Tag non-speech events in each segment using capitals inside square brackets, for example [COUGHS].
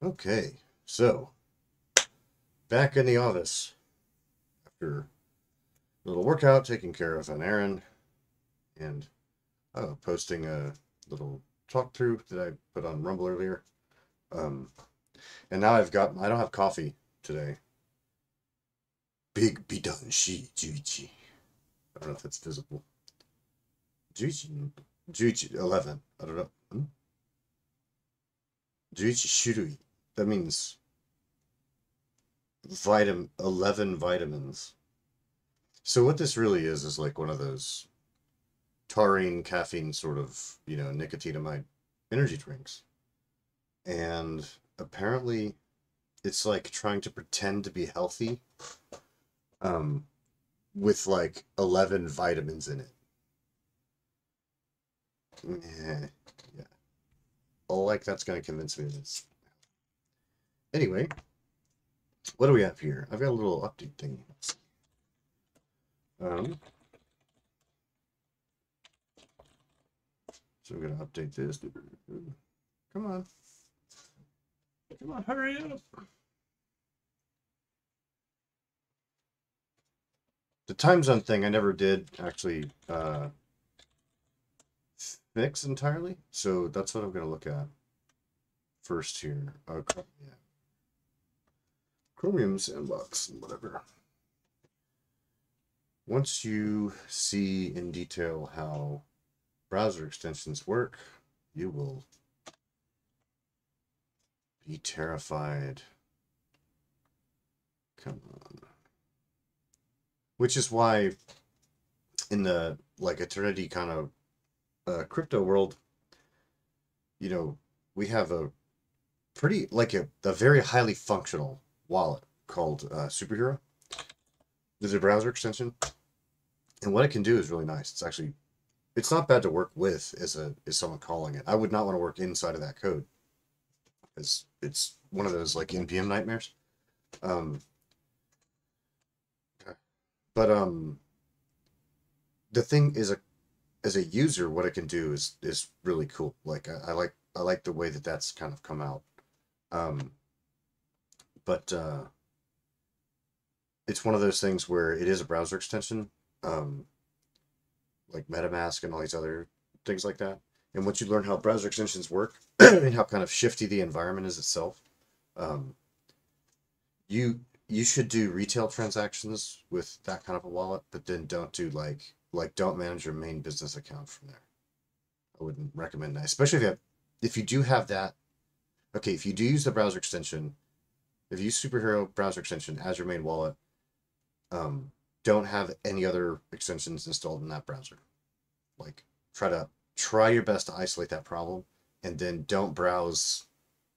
Okay, so back in the office after a little workout, taking care of an errand, and uh, posting a little talk through that I put on Rumble earlier. Um, and now I've got I don't have coffee today. Big Bidan Shi Juichi. I don't know if that's visible. Juichi Juichi eleven. I don't know. Hmm? Juichi Shurui. That means vitamin 11 vitamins. So what this really is is like one of those taurine caffeine sort of, you know, nicotinamide energy drinks. And apparently it's like trying to pretend to be healthy um with like 11 vitamins in it. Yeah. yeah. Like that's going to convince me that it's Anyway, what do we have here? I've got a little update thing. Um, so we're going to update this. Come on. Come on, hurry up. The time zone thing I never did actually uh, fix entirely. So that's what I'm going to look at first here. Uh, yeah. Chromium sandbox and whatever. Once you see in detail how browser extensions work, you will be terrified. Come on. Which is why in the like Aeternity kind of uh, crypto world, you know, we have a pretty like a, a very highly functional wallet called uh, Superhero. There's a browser extension, and what it can do is really nice. It's actually, it's not bad to work with as a as someone calling it. I would not want to work inside of that code, because it's one of those like npm nightmares. Um, but um, the thing is a as a user, what it can do is is really cool. Like I, I like I like the way that that's kind of come out. Um, but uh, it's one of those things where it is a browser extension, um, like MetaMask and all these other things like that. And once you learn how browser extensions work [CLEARS THROAT] and how kind of shifty the environment is itself, um, you you should do retail transactions with that kind of a wallet, but then don't do like like don't manage your main business account from there. I wouldn't recommend that, especially if you have if you do have that. Okay, if you do use the browser extension if you use superhero browser extension as your main wallet, um, don't have any other extensions installed in that browser. Like try to try your best to isolate that problem and then don't browse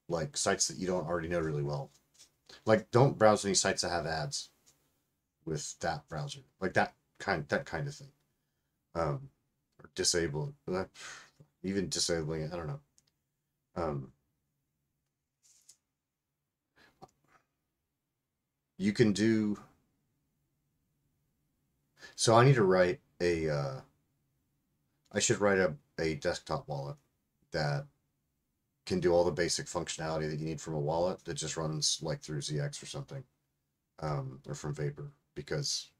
like sites that you don't already know really well. Like don't browse any sites that have ads with that browser. Like that kind that kind of thing. Um or disable even disabling it, I don't know. Um you can do so i need to write a uh, I should write a, a desktop wallet that can do all the basic functionality that you need from a wallet that just runs like through zx or something um, or from vapor because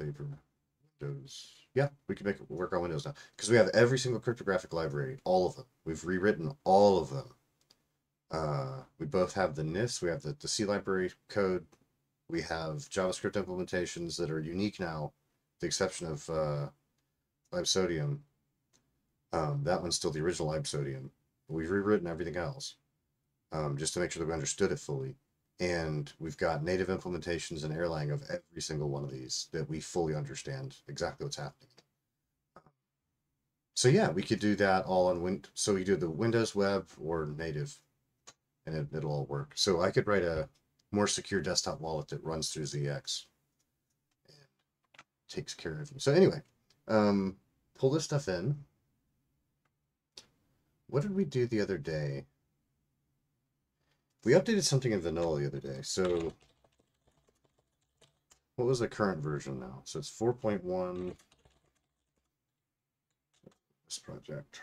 vapor windows yeah we can make it work on windows now because we have every single cryptographic library all of them. We've rewritten all of them uh, we both have the NIFs, we have the, the C library code, we have JavaScript implementations that are unique now, the exception of uh, Libsodium. Um, that one's still the original Libsodium. We've rewritten everything else um, just to make sure that we understood it fully. And we've got native implementations in Erlang of every single one of these that we fully understand exactly what's happening. So yeah, we could do that all on Win. So we do the Windows web or native and it, it'll all work. So I could write a more secure desktop wallet that runs through ZX and takes care of you. So anyway, um, pull this stuff in. What did we do the other day? We updated something in vanilla the other day. So what was the current version now? So it's 4.1. This project.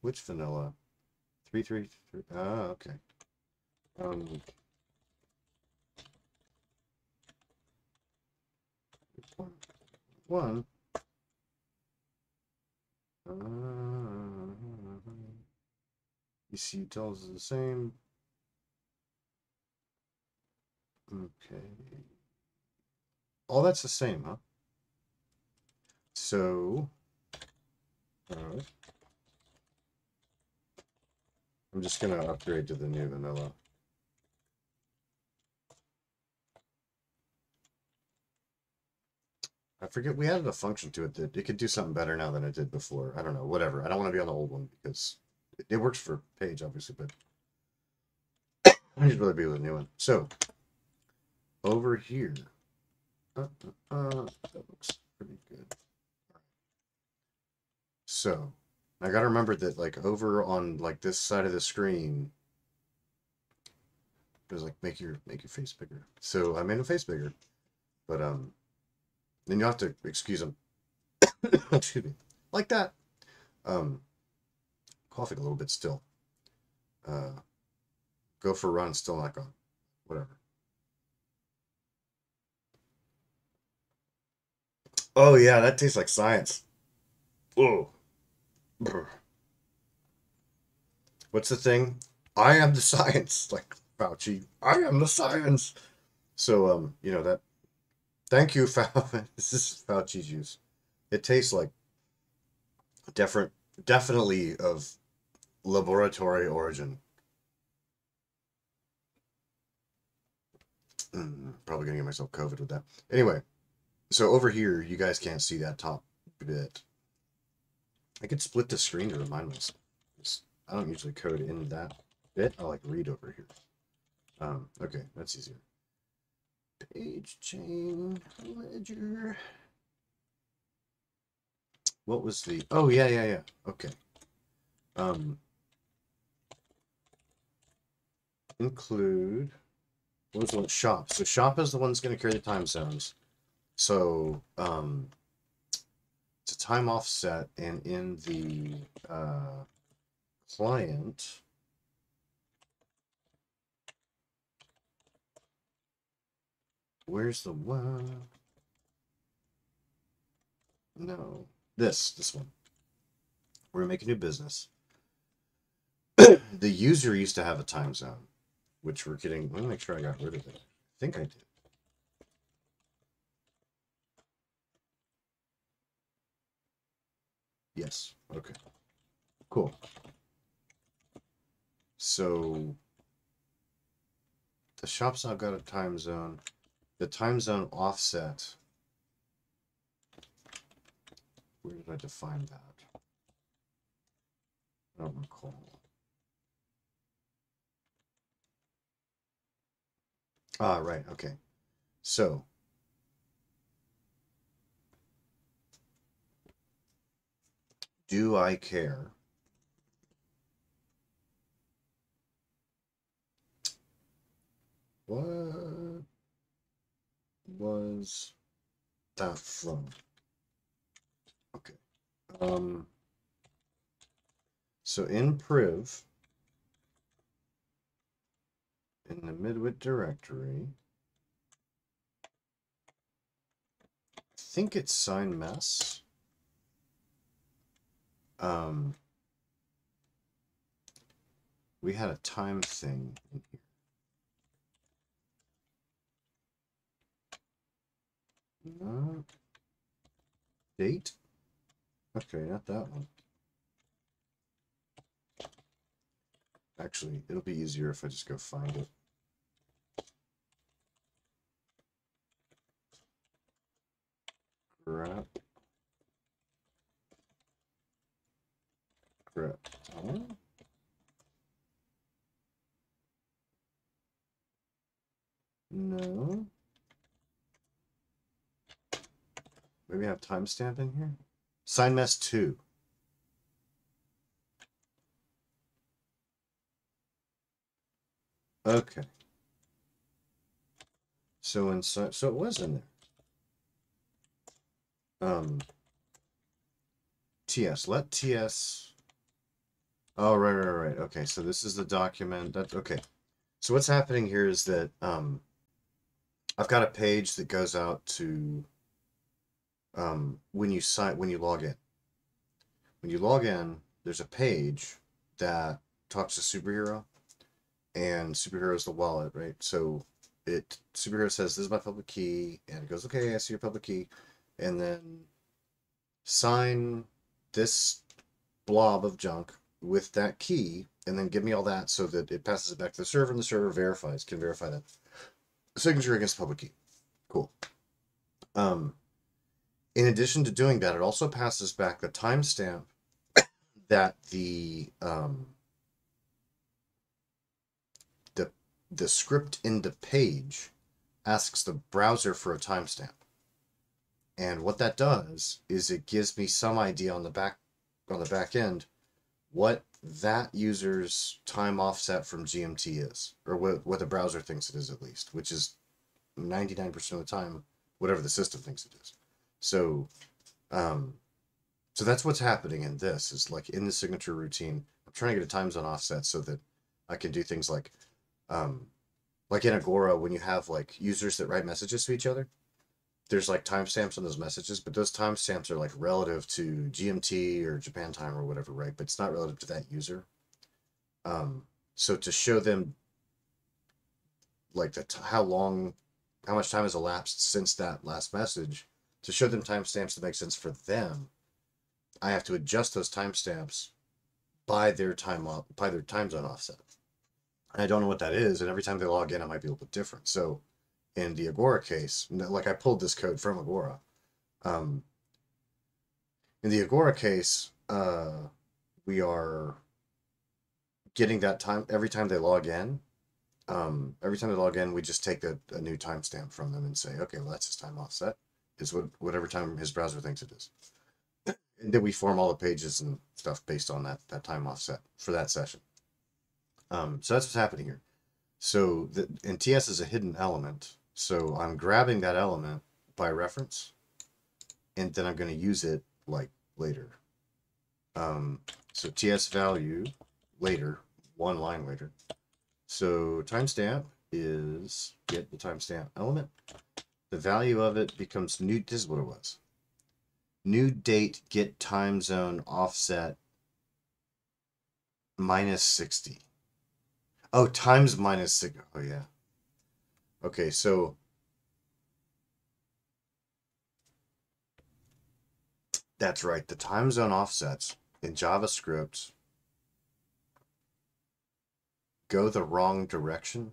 Which vanilla? Three, three, three. Ah, okay. Um. One. One. Uh, ECU tells us the same. Okay. All that's the same, huh? So, alright. I'm just gonna upgrade to the new vanilla. I forget we added a function to it that it could do something better now than it did before. I don't know, whatever. I don't want to be on the old one because it, it works for Page, obviously, but I'd rather be with a new one. So, over here, uh, uh, uh, that looks pretty good. So, I gotta remember that, like, over on like this side of the screen, there's like make your make your face bigger. So I made a face bigger, but um, then you have to excuse them. [COUGHS] excuse me, like that. Um, coughing a little bit still. Uh, go for a run, still not gone. Whatever. Oh yeah, that tastes like science. Oh. What's the thing? I am the [LAUGHS] science, like Fauci. I am the science. So um, you know that. Thank you, [LAUGHS] Fauci. this is Fauci's juice. It tastes like different, definitely of laboratory origin. Mm, probably gonna get myself COVID with that. Anyway, so over here, you guys can't see that top bit. I could split the screen to remind myself. I don't usually code in that bit. I like read over here. Um, okay, that's easier. Page chain ledger. What was the? Oh yeah, yeah, yeah. Okay. Um, include. What was the one? Shop. So shop is the one that's going to carry the time zones. So um, it's a time offset, and in the uh, client, where's the one? No, this, this one. We're gonna make a new business. [CLEARS THROAT] the user used to have a time zone, which we're getting. Let me make sure I got rid of it. I think I did. Yes. Okay. Cool. So the shop's not got a time zone. The time zone offset. Where did I define that? I don't recall. Ah, right. Okay. So do I care? What was that from? Okay. Um, so in priv, in the midwit directory, I think it's sign mess. Um, we had a time thing in here. Uh, no. Date? Okay, not that one. Actually, it'll be easier if I just go find it. Crap. Crap. No. Maybe I have timestamp in here? Sign mess 2. Okay. So inside, so it was in there. Um, TS, let TS, Oh, right, right, right. Okay, so this is the document. That's okay. So what's happening here is that um, I've got a page that goes out to um, when you sign when you log in. When you log in, there's a page that talks to superhero, and superhero is the wallet, right? So it superhero says this is my public key, and it goes okay, I see your public key, and then sign this blob of junk with that key and then give me all that so that it passes it back to the server and the server verifies can verify that signature against the public key cool um in addition to doing that it also passes back the timestamp that the um the the script in the page asks the browser for a timestamp and what that does is it gives me some idea on the back on the back end what that user's time offset from GMT is, or what, what the browser thinks it is at least, which is 99% of the time, whatever the system thinks it is. So, um, so that's what's happening in this is like in the signature routine, I'm trying to get a time zone offset so that I can do things like, um, like in Agora, when you have like users that write messages to each other, there's like timestamps on those messages, but those timestamps are like relative to GMT or Japan time or whatever, right? But it's not relative to that user. Um, so to show them like the how long, how much time has elapsed since that last message, to show them timestamps that make sense for them, I have to adjust those timestamps by their time off, by their time zone offset. And I don't know what that is, and every time they log in, it might be a little bit different. So in the Agora case, like I pulled this code from Agora. Um, in the Agora case, uh, we are getting that time every time they log in. Um, every time they log in, we just take a, a new timestamp from them and say, okay, well, that's his time offset, is what whatever time his browser thinks it is. [CLEARS THROAT] And then we form all the pages and stuff based on that that time offset for that session. Um, so that's what's happening here. So the, and TS is a hidden element. So I'm grabbing that element by reference, and then I'm going to use it like later. Um, so TS value later, one line later. So timestamp is get the timestamp element. The value of it becomes new. This is what it was. New date get time zone offset minus 60. Oh, times minus 60. Oh, yeah. Okay, so that's right. The time zone offsets in JavaScript go the wrong direction.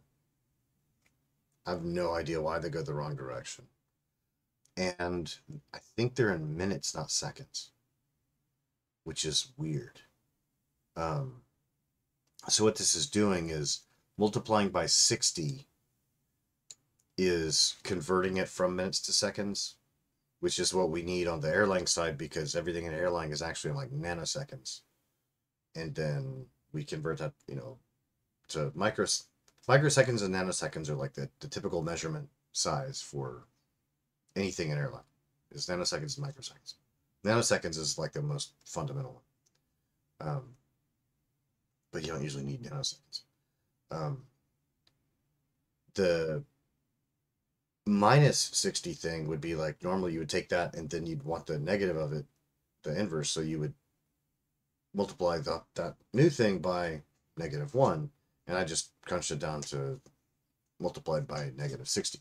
I have no idea why they go the wrong direction. And I think they're in minutes, not seconds, which is weird. Um, so what this is doing is multiplying by 60 is converting it from minutes to seconds, which is what we need on the Erlang side because everything in Erlang is actually in like nanoseconds. And then we convert that, you know, to micros microseconds and nanoseconds are like the, the typical measurement size for anything in Erlang. Is nanoseconds and microseconds. Nanoseconds is like the most fundamental one. Um, but you don't usually need nanoseconds. Um, the minus 60 thing would be like normally you would take that and then you'd want the negative of it, the inverse. So you would multiply the, that new thing by negative 1. And I just crunched it down to multiplied by negative 60.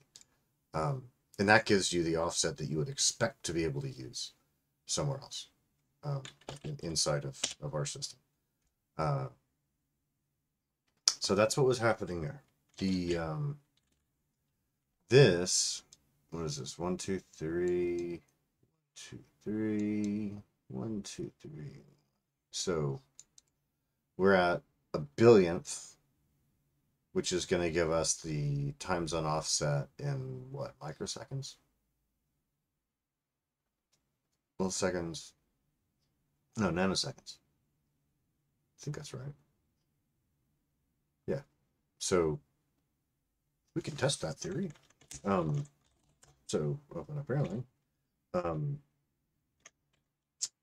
Um, and that gives you the offset that you would expect to be able to use somewhere else um, inside of, of our system. Uh, so that's what was happening there. The um, this, what is this? One, two, three, two, three, one, two, three. So we're at a billionth, which is going to give us the time zone offset in what, microseconds? Milliseconds. No, nanoseconds. I think that's right. Yeah. So we can test that theory. Um, so open up Erlang. Um,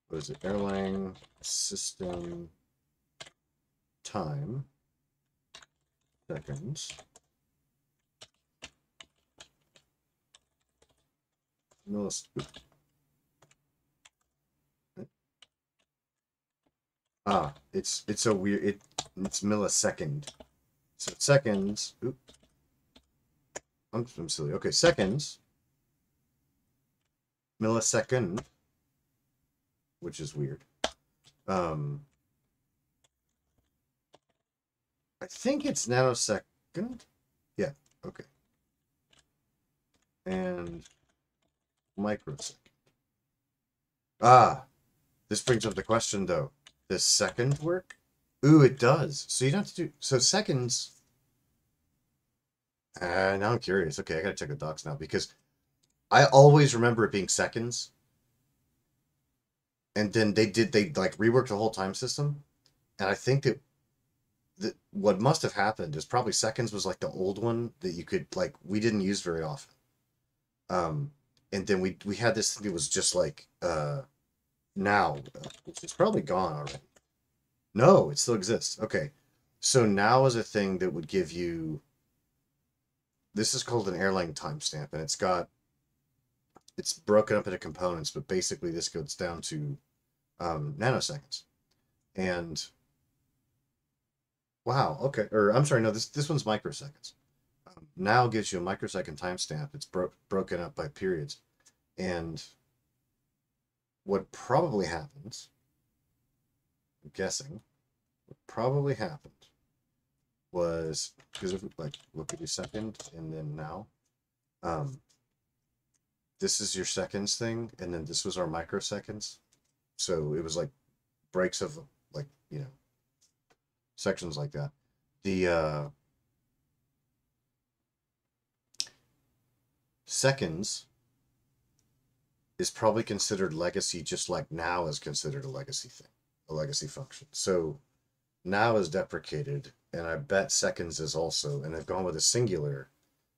what is it? Erlang system time seconds. Millis ah it's it's so weird it it's millisecond. So seconds oop, I'm, I'm silly. Okay seconds. Millisecond which is weird. Um I think it's nanosecond. Yeah, okay. And microsecond. Ah, this brings up the question though. Does second work? Ooh, it does. So you don't have to do so seconds. Uh, now I'm curious. Okay, I gotta check the docs now because I always remember it being seconds. And then they did they like reworked the whole time system. And I think that the, what must have happened is probably seconds was like the old one that you could like we didn't use very often. Um and then we we had this thing that was just like uh now which is probably gone already. No it still exists. Okay. So now is a thing that would give you this is called an Erlang timestamp and it's got it's broken up into components but basically this goes down to um, nanoseconds. And Wow. Okay. Or I'm sorry. No, this this one's microseconds. Um, now gives you a microsecond timestamp. It's bro- broken up by periods, and what probably happens, I'm guessing, what probably happened was because if like look at your second and then now, um, this is your seconds thing, and then this was our microseconds, so it was like breaks of like you know sections like that. The uh, seconds is probably considered legacy just like now is considered a legacy thing, a legacy function. So now is deprecated, and I bet seconds is also, and they've gone with a singular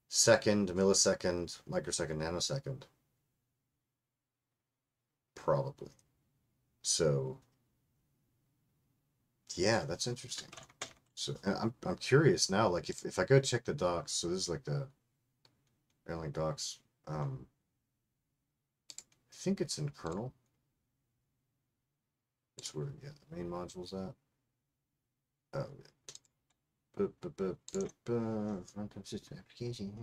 second, millisecond, microsecond, nanosecond. Probably. So yeah, that's interesting. So I'm I'm curious now. Like if, if I go check the docs, so this is like the Erlang docs. Um, I think it's in kernel. It's where yeah the main module's at. Oh, application.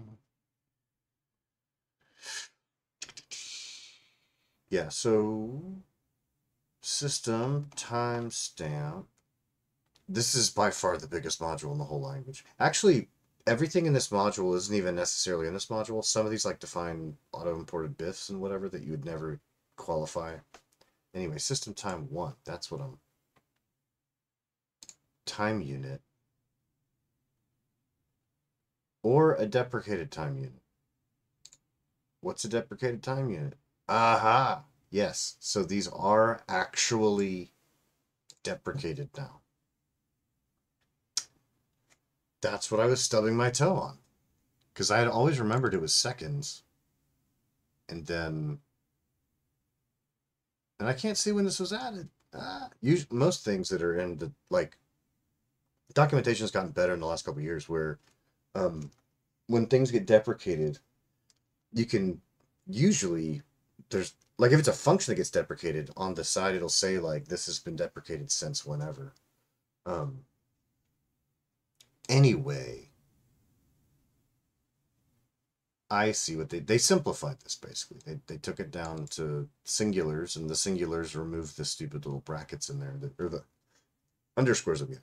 Yeah, so system timestamp this is by far the biggest module in the whole language. Actually, everything in this module isn't even necessarily in this module. Some of these like define auto-imported BIFs and whatever that you would never qualify. Anyway, system time one. That's what I'm. Time unit. Or a deprecated time unit. What's a deprecated time unit? Aha! Yes. So these are actually deprecated now. That's what I was stubbing my toe on. Because I had always remembered it was seconds. And then. And I can't see when this was added. Ah, usually, most things that are in the. Like. Documentation has gotten better in the last couple years where. Um, when things get deprecated, you can usually. There's. Like if it's a function that gets deprecated on the side, it'll say like this has been deprecated since whenever. Um, anyway. I see what they they simplified this basically. They they took it down to singulars, and the singulars removed the stupid little brackets in there, that, or the underscores again.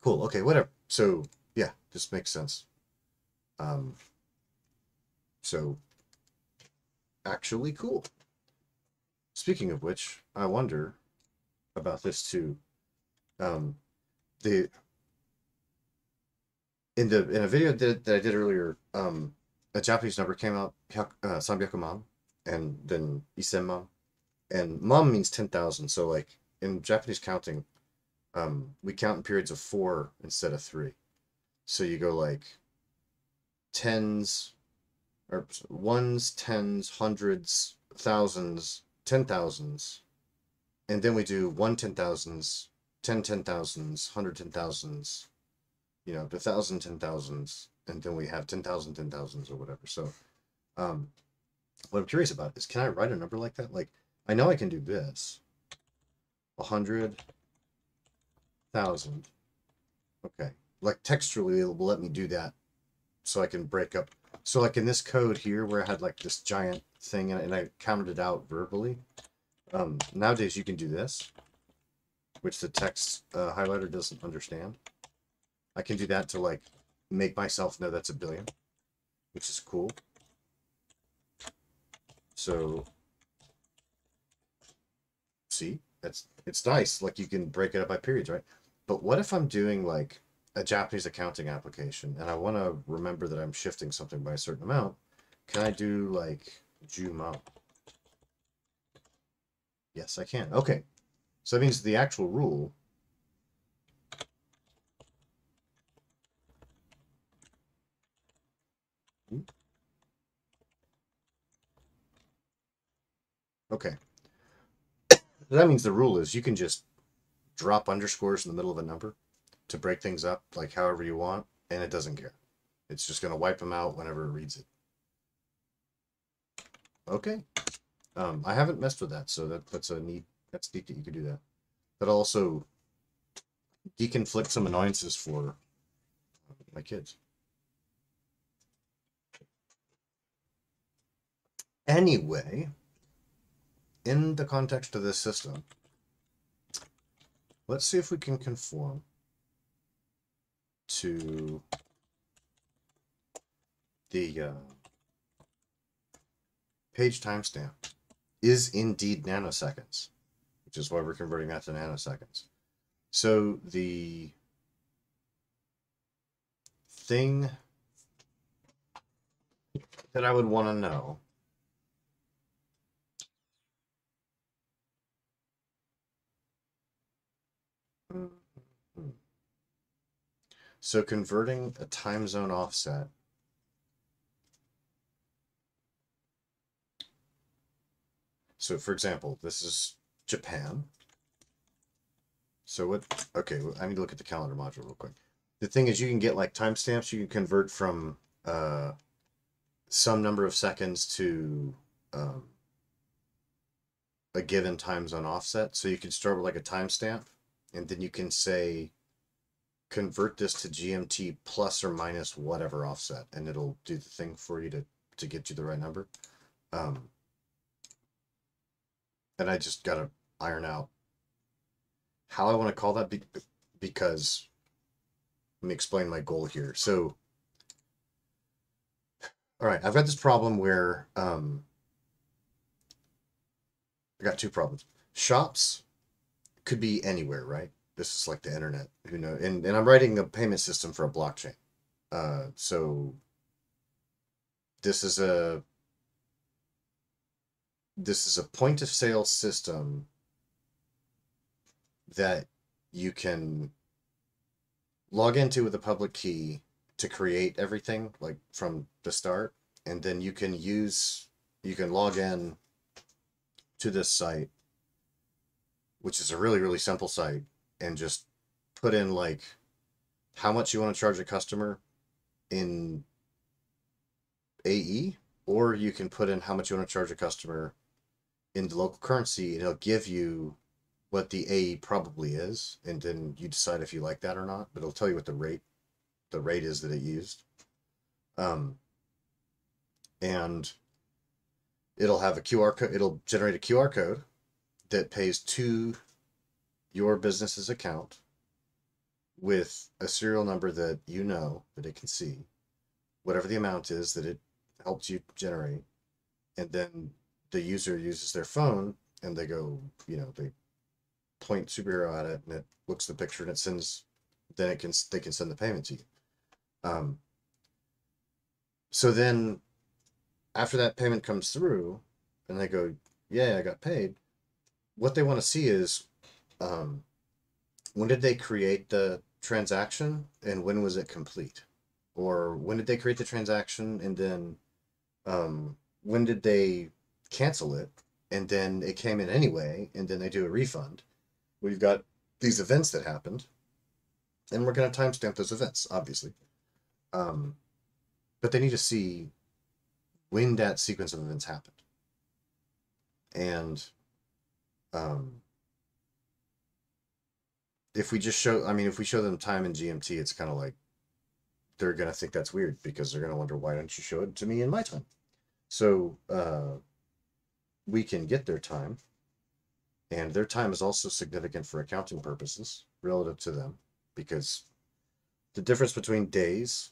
Cool. Okay. Whatever. So yeah, this makes sense. Um. So. Actually, cool. Speaking of which, I wonder about this too. Um, the in the in a video that, that I did earlier, um, a Japanese number came out, uh, man, and then isenman, and man means ten thousand. So like in Japanese counting, um, we count in periods of four instead of three. So you go like tens, or ones, tens, hundreds, thousands, ten thousands, and then we do one ten thousands, 10 ten thousands, hundred ten thousands, you know, the thousand ten thousands, and then we have ten thousand ten thousands or whatever. So, um, what I'm curious about is, can I write a number like that? Like, I know I can do this. A hundred thousand. Okay, like textually, it will let me do that, so I can break up. So, like in this code here, where I had like this giant thing and I counted it out verbally. Um, nowadays, you can do this, which the text uh, highlighter doesn't understand. I can do that to like make myself know that's a billion, which is cool. So, see, that's it's nice. Like you can break it up by periods, right? But what if I'm doing like a Japanese accounting application and I want to remember that I'm shifting something by a certain amount? Can I do like Jumo? Yes, I can. Okay. So that means the actual rule Okay. [COUGHS] that means the rule is you can just drop underscores in the middle of a number to break things up like however you want, and it doesn't care. It's just going to wipe them out whenever it reads it. Okay. Um, I haven't messed with that, so that, that's a neat, that's neat that you could do that. That also deconflict some annoyances for my kids. Anyway, in the context of this system, let's see if we can conform to the uh, page timestamp is indeed nanoseconds, which is why we're converting that to nanoseconds. So the thing that I would want to know So converting a time zone offset So for example, this is Japan. So what, okay, I need to look at the calendar module real quick. The thing is you can get like timestamps, you can convert from uh, some number of seconds to um, a given time zone offset. So you can start with like a timestamp and then you can say convert this to GMT plus or minus whatever offset, and it'll do the thing for you to, to get you the right number. Um, and I just got to iron out how I want to call that be because let me explain my goal here. So, all right, I've got this problem where um, I got two problems. Shops could be anywhere, right? This is like the internet. Who know? And and I'm writing a payment system for a blockchain. Uh, so this is a this is a point of sale system that you can log into with a public key to create everything like from the start and then you can use you can log in to this site which is a really really simple site and just put in like how much you want to charge a customer in AE, or you can put in how much you want to charge a customer in the local currency, and it'll give you what the AE probably is, and then you decide if you like that or not. But it'll tell you what the rate the rate is that it used. Um, and it'll have a QR code. It'll generate a QR code that pays two your business's account with a serial number that you know that it can see, whatever the amount is that it helps you generate, and then the user uses their phone and they go, you know, they point superhero at it and it looks the picture and it sends, then it can they can send the payment to you. Um, so then, after that payment comes through, and they go, yeah, I got paid. What they want to see is um, when did they create the transaction and when was it complete? Or when did they create the transaction and then um, when did they cancel it and then it came in anyway and then they do a refund? We've got these events that happened, and we're going to timestamp those events, obviously. Um, but they need to see when that sequence of events happened. And um, if we just show, I mean, if we show them time in GMT, it's kind of like they're going to think that's weird because they're going to wonder, why don't you show it to me in my time? So uh, we can get their time. And their time is also significant for accounting purposes relative to them because the difference between days,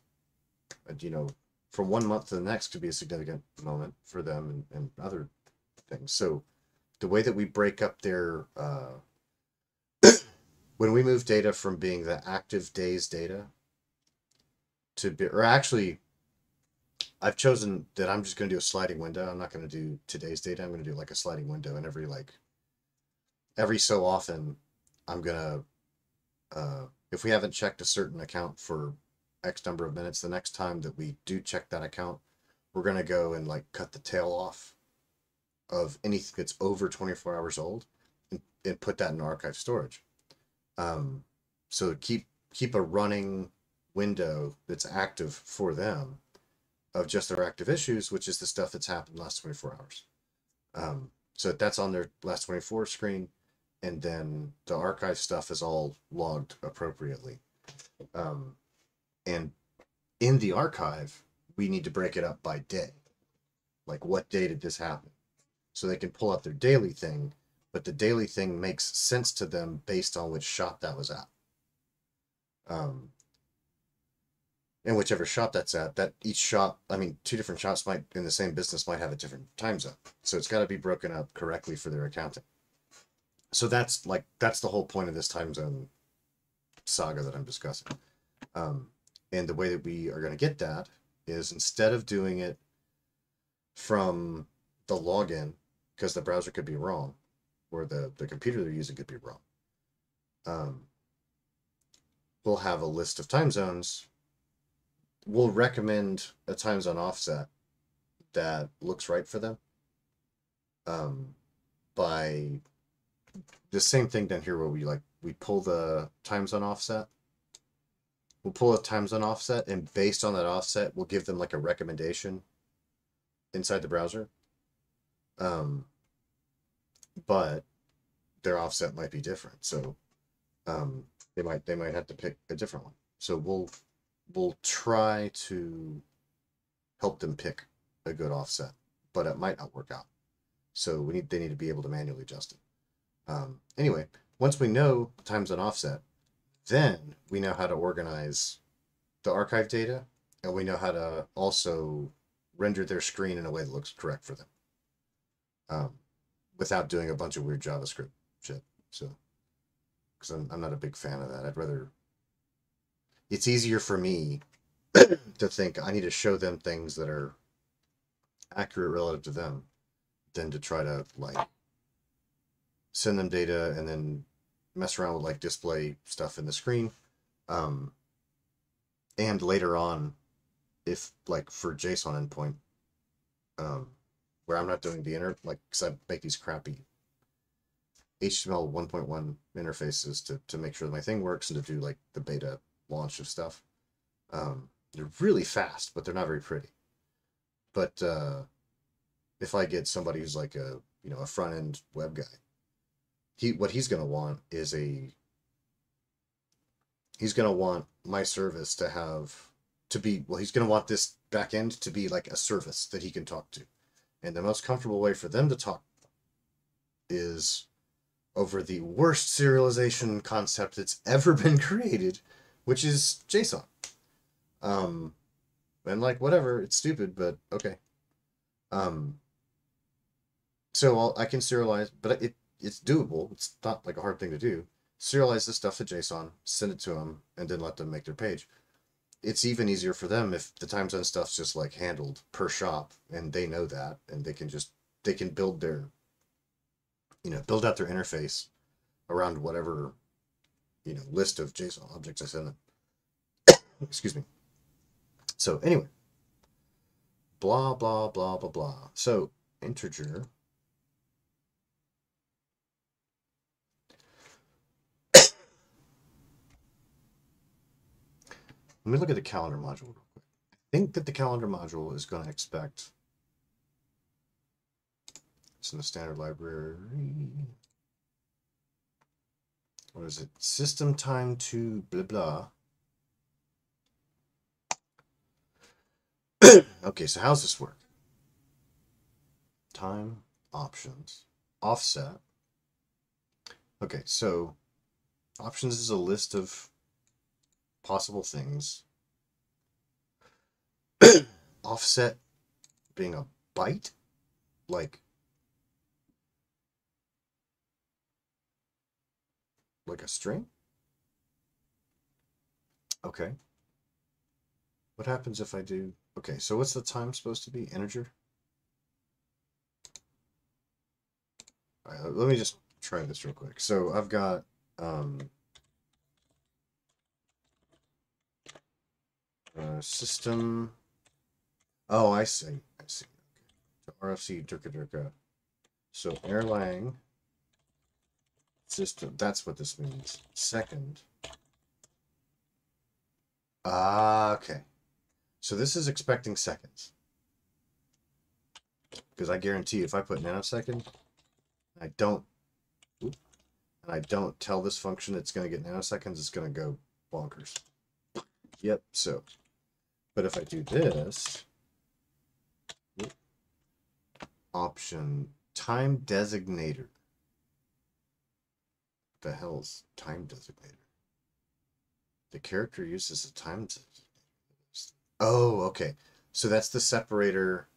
you know, from one month to the next could be a significant moment for them and, and other things. So the way that we break up their, uh, when we move data from being the active days data to be, or actually, I've chosen that I'm just going to do a sliding window. I'm not going to do today's data. I'm going to do like a sliding window and every like, every so often I'm going to, uh, if we haven't checked a certain account for X number of minutes, the next time that we do check that account, we're going to go and like cut the tail off of anything that's over 24 hours old and, and put that in archive storage. Um, so keep, keep a running window that's active for them of just their active issues, which is the stuff that's happened last 24 hours. Um, so that's on their last 24 screen. And then the archive stuff is all logged appropriately. Um, and in the archive, we need to break it up by day. Like what day did this happen? So they can pull up their daily thing, but the daily thing makes sense to them based on which shop that was at. Um, and whichever shop that's at, that each shop, I mean, two different shops might in the same business might have a different time zone. So it's got to be broken up correctly for their accounting. So that's like that's the whole point of this time zone saga that I'm discussing. Um, and the way that we are going to get that is instead of doing it from the login, because the browser could be wrong, or the, the computer they're using could be wrong, um, we'll have a list of time zones. We'll recommend a time zone offset that looks right for them um, by the same thing down here where we like we pull the time zone offset. We'll pull a time zone offset and based on that offset we'll give them like a recommendation inside the browser. Um, but their offset might be different so um, they might they might have to pick a different one so we'll we'll try to help them pick a good offset, but it might not work out. So we need they need to be able to manually adjust it. Um, anyway, once we know times zone offset, then we know how to organize the archive data, and we know how to also render their screen in a way that looks correct for them, um, without doing a bunch of weird JavaScript shit. So, because I'm I'm not a big fan of that. I'd rather it's easier for me [CLEARS THROAT] to think I need to show them things that are accurate relative to them than to try to like send them data and then mess around with like display stuff in the screen. Um, and later on, if like for JSON endpoint, um, where I'm not doing the inner, like, cause I make these crappy HTML 1.1 interfaces to, to make sure that my thing works and to do like the beta launch of stuff. Um, they're really fast, but they're not very pretty. But uh, if I get somebody who's like a you know a front end web guy, he what he's gonna want is a he's gonna want my service to have to be well he's gonna want this back end to be like a service that he can talk to, and the most comfortable way for them to talk is over the worst serialization concept that's ever [LAUGHS] been created, which is JSON. Um, and like whatever, it's stupid, but okay. Um, so I'll, I can serialize, but it it's doable. It's not like a hard thing to do. Serialize the stuff to JSON, send it to them, and then let them make their page. It's even easier for them if the time zone stuff's just like handled per shop, and they know that, and they can just they can build their, you know, build out their interface around whatever you know, list of JSON objects I send them. [COUGHS] Excuse me. So anyway, blah, blah, blah, blah, blah. So integer let me look at the calendar module real quick. I think that the calendar module is going to expect. It's in the standard library. What is it? System time to blah blah. [CLEARS THROAT] okay, so how's this work? Time options offset. Okay, so options is a list of possible things. [CLEARS THROAT] offset being a byte, like like a string. Okay. What happens if I do? Okay, so what's the time supposed to be? Integer. All right, let me just try this real quick. So I've got um, uh, system. Oh, I see. I see. Okay. So RFC Durka Durka. So Erlang system. That's what this means. Second. Ah, okay. So this is expecting seconds. Because I guarantee if I put nanosecond, I don't, and I don't tell this function it's going to get nanoseconds, it's going to go bonkers. Yep, so, but if I do this, option time designator. The hell's time designator? The character uses a time. Oh, okay. So that's the separator.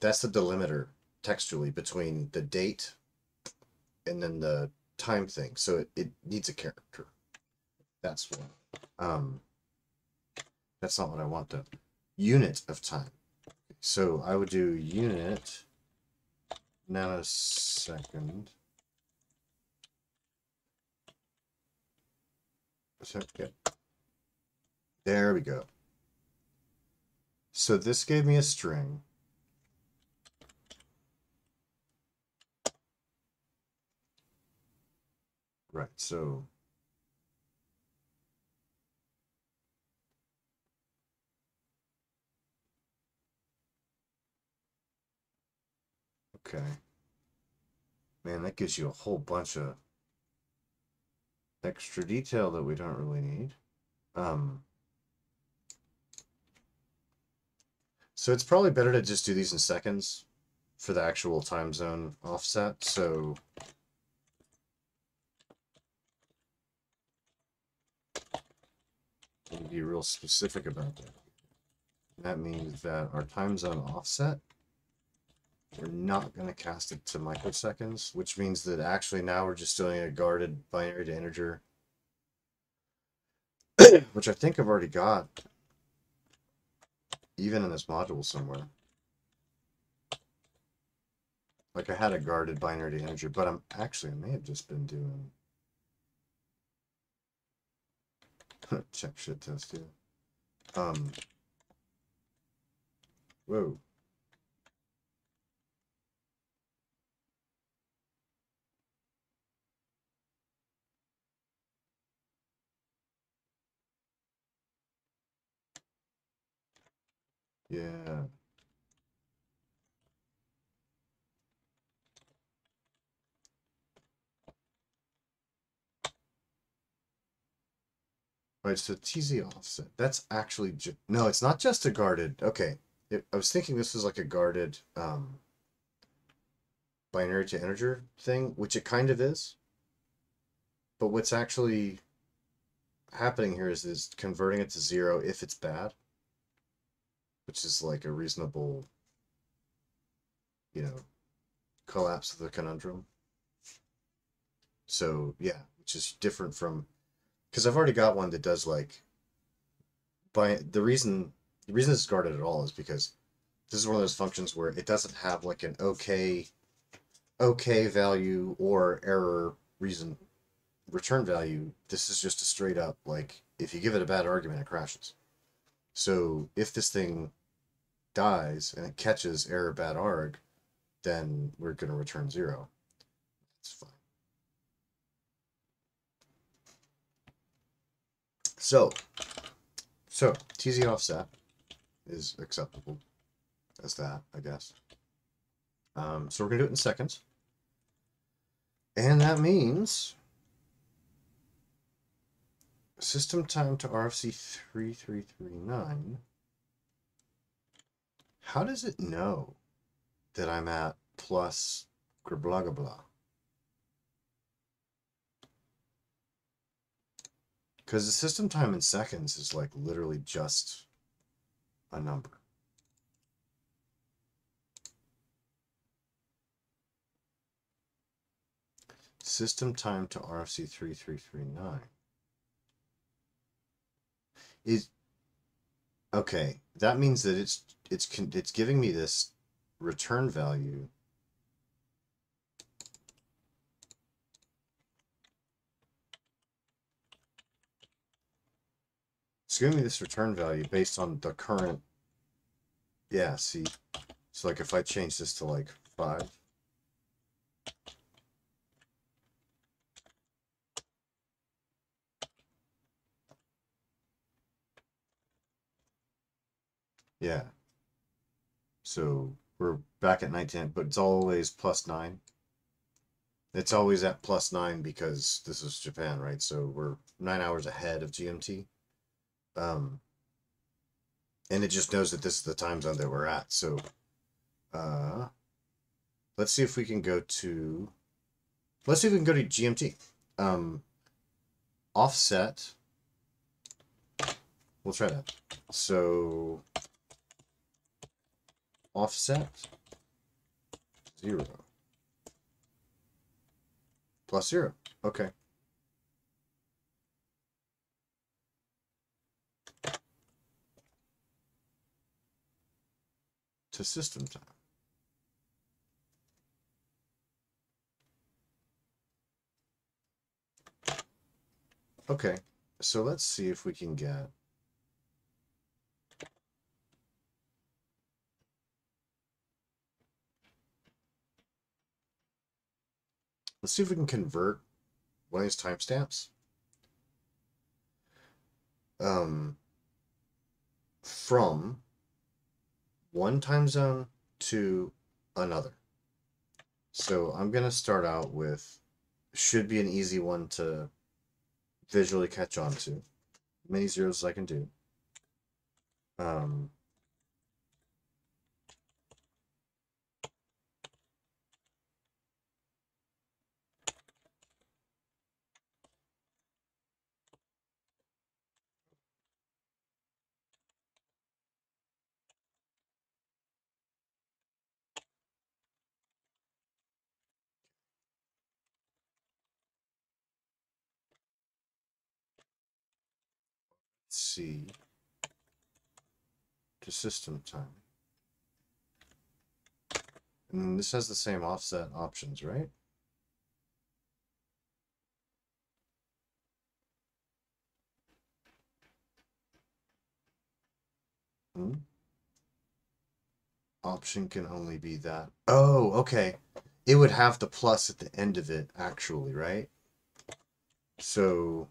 That's the delimiter textually between the date and then the time thing. So it, it needs a character. That's one. Um, that's not what I want though. Unit of time. So I would do unit nanosecond. Yeah. There we go. So this gave me a string. Right, so Okay. Man, that gives you a whole bunch of extra detail that we don't really need. Um, so it's probably better to just do these in seconds for the actual time zone offset. So be real specific about that. That means that our time zone offset, we're not going to cast it to microseconds, which means that actually now we're just doing a guarded binary to integer, [COUGHS] which I think I've already got, even in this module somewhere. Like I had a guarded binary to integer, but I'm actually, I may have just been doing [LAUGHS] Check shit test, yeah. Um. Whoa. Yeah. Right, so TZ offset. That's actually no, it's not just a guarded. Okay, it, I was thinking this was like a guarded um, binary to integer thing, which it kind of is. But what's actually happening here is is converting it to zero if it's bad, which is like a reasonable, you know, collapse of the conundrum. So yeah, which is different from because I've already got one that does like by the reason the reason it's guarded at all is because this is one of those functions where it doesn't have like an okay okay value or error reason return value. This is just a straight up like if you give it a bad argument, it crashes. So if this thing dies and it catches error bad arg, then we're going to return zero. That's fine. So, So TZ offset is acceptable as that, I guess. Um, so we're gonna do it in seconds. And that means system time to RFC 3339. How does it know that I'm at plus blah blah blah? Because the system time in seconds is like literally just a number. System time to RFC 3339 is okay. That means that it's it's it's giving me this return value. It's giving me this return value based on the current yeah see so like if I change this to like five. Yeah so we're back at 19 but it's always plus nine it's always at plus nine because this is Japan right so we're nine hours ahead of GMT um, and it just knows that this is the time zone that we're at. So uh, let's see if we can go to, let's see if we can go to GMT. Um, offset, we'll try that. So offset zero plus zero. Okay. to system time. Okay, so let's see if we can get Let's see if we can convert one of these timestamps um, from one time zone to another. So I'm going to start out with, should be an easy one to visually catch on to. Many zeros I can do. Um, to system time. And this has the same offset options, right? Hmm? Option can only be that. Oh, okay. It would have the plus at the end of it, actually, right? So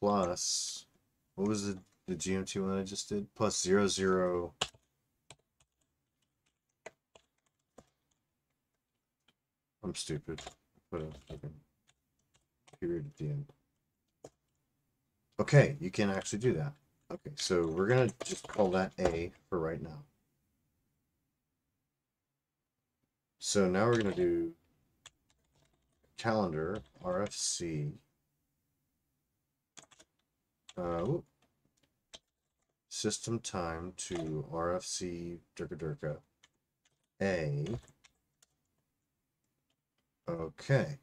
plus, what was the, the GMT one I just did? Plus zero, zero. I'm stupid. Put a period at the end. Okay, you can actually do that. Okay, so we're going to just call that A for right now. So now we're going to do calendar RFC uh, system time to RFC Durka Durka A. Okay.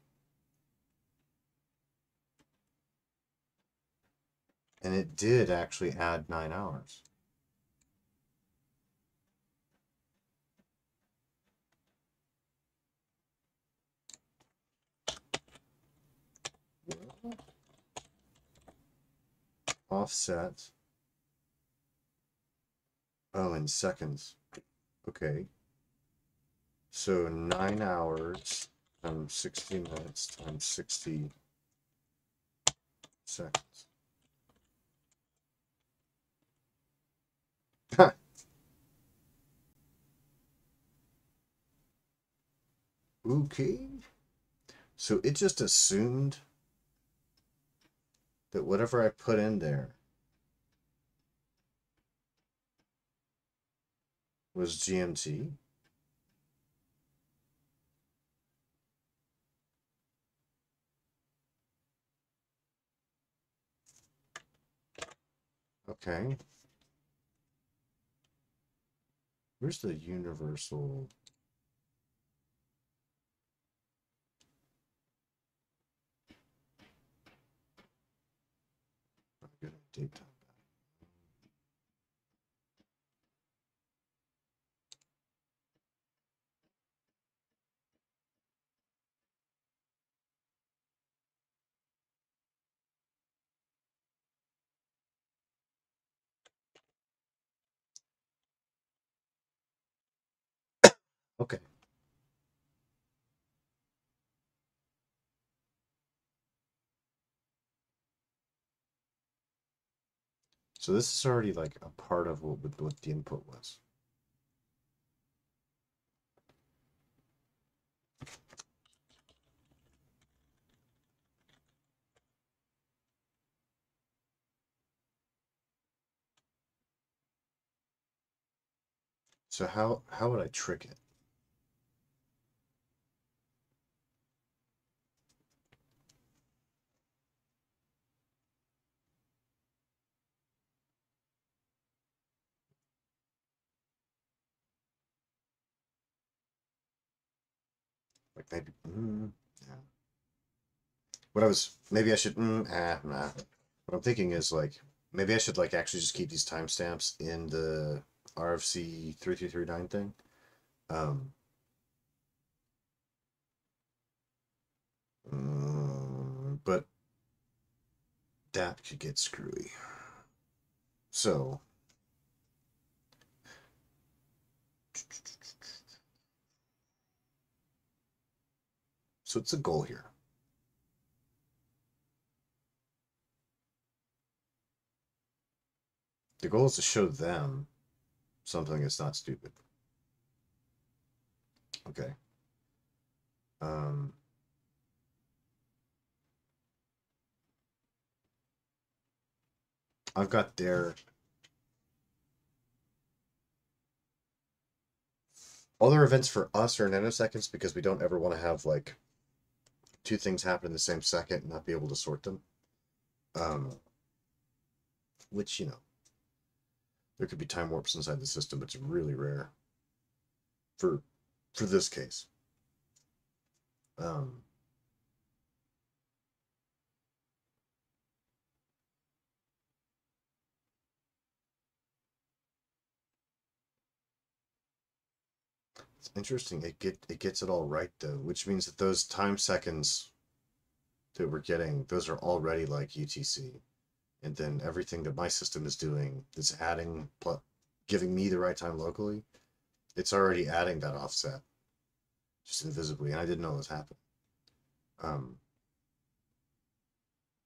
And it did actually add nine hours. Offset. Oh, in seconds. Okay. So nine hours times 60 minutes times 60 seconds. [LAUGHS] okay. So it just assumed that whatever I put in there was GMT. Okay. Where's the universal? Okay. So this is already like a part of what what the input was. So how how would I trick it? Like maybe, mm, yeah. What I was, maybe I should, mm, ah, nah. What I'm thinking is like, maybe I should like actually just keep these timestamps in the RFC 3339 thing. Um, mm, but that could get screwy. So, so it's a goal here. The goal is to show them something that's not stupid. Okay. Um, I've got their all their events for us are nanoseconds because we don't ever want to have like two things happen in the same second and not be able to sort them. Um, which you know there could be time warps inside the system. But it's really rare for for this case. Um, interesting. It get it gets it all right though, which means that those time seconds that we're getting, those are already like UTC and then everything that my system is doing is adding giving me the right time locally it's already adding that offset just invisibly and i didn't know it was happening um,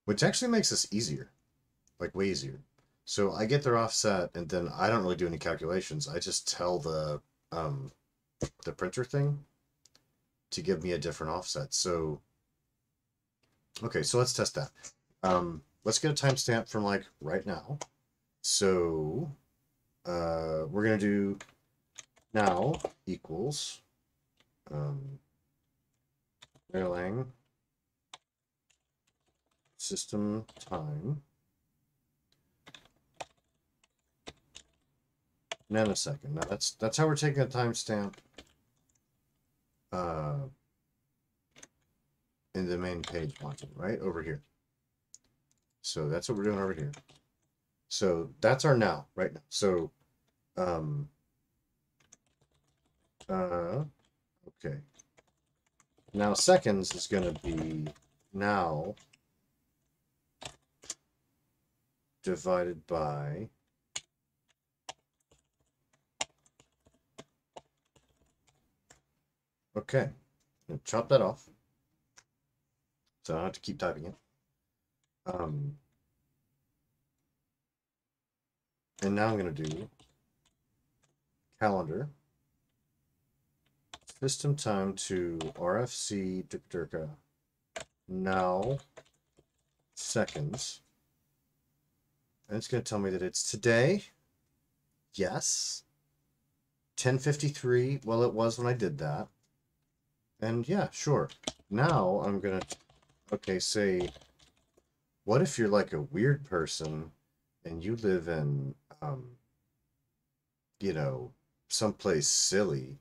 which actually makes this easier like way easier so i get their offset and then i don't really do any calculations i just tell the um, the printer thing to give me a different offset so okay so let's test that um, let's get a timestamp from like right now. So uh, we're going to do now equals um, Erlang system time nanosecond. Now that's that's how we're taking a timestamp uh, in the main page watching, right over here. So that's what we're doing over here. So that's our now, right now. So, um, uh, okay. Now seconds is going to be now divided by Okay. chop that off. So I don't have to keep typing it. Um, and now I'm going to do calendar system time to RFC Dipterka now seconds. And it's going to tell me that it's today. Yes. 1053. Well, it was when I did that. And yeah, sure. Now I'm going to, okay, say, what if you're like a weird person and you live in, um, you know, someplace silly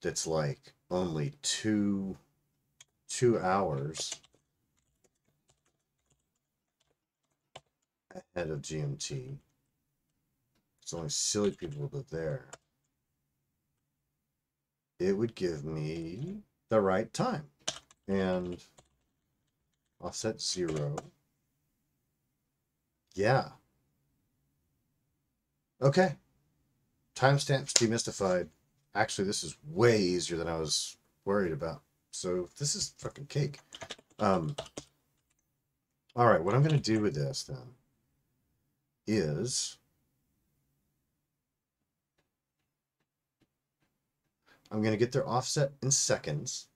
that's like only two, two hours ahead of GMT. It's only silly people that live there. It would give me the right time. And I'll set zero. Yeah. Okay. Timestamps demystified. Actually, this is way easier than I was worried about. So this is fucking cake. Um, all right, what I'm going to do with this then is I'm going to get their offset in seconds.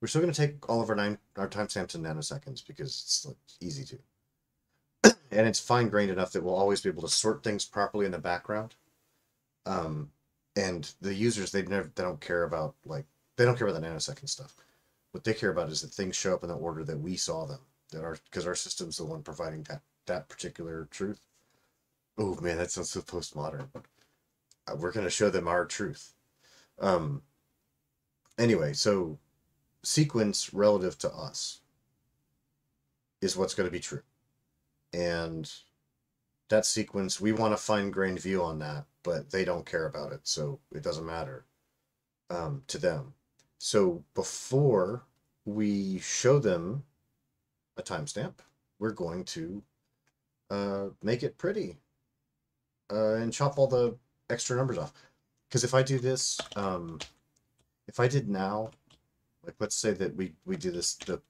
We're still going to take all of our nine our timestamps in nanoseconds because it's like easy to. [CLEARS THROAT] and it's fine grained enough that we'll always be able to sort things properly in the background. Um, and the users they never they don't care about like they don't care about the nanosecond stuff. What they care about is that things show up in the order that we saw them. That our because our system's the one providing that that particular truth. Oh man, that sounds so postmodern. Uh, we're going to show them our truth. Um. Anyway, so sequence relative to us is what's going to be true, and that sequence we want a fine grained view on that, but they don't care about it, so it doesn't matter um, to them. So before we show them a timestamp, we're going to uh, make it pretty uh, and chop all the extra numbers off. Because if I do this, um, if I did now, like let's say that we we do this the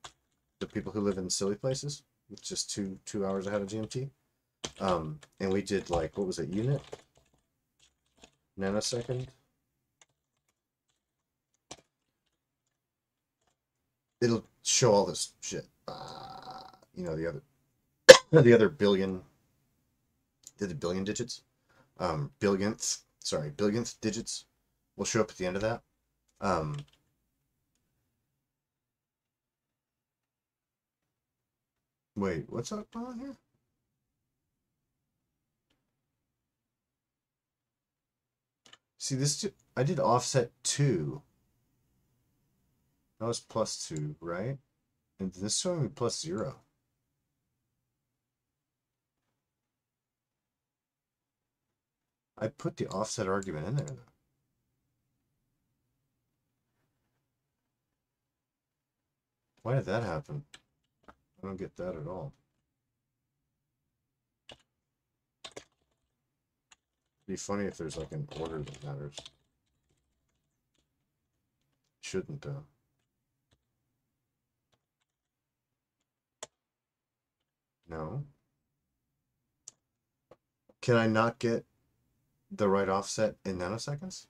the people who live in silly places, it's just two two hours ahead of GMT, um, and we did like what was it unit nanosecond. It'll show all this shit. Uh, you know the other [COUGHS] the other billion did the billion digits um billionth sorry billions, digits will show up at the end of that. Um wait what's up on here? See this i did offset 2 that was plus 2 right? And this showing me plus 0 I put the offset argument in there. Why did that happen? I don't get that at all. It'd be funny if there's like an order that matters. Shouldn't though. No. Can I not get the right offset in nanoseconds?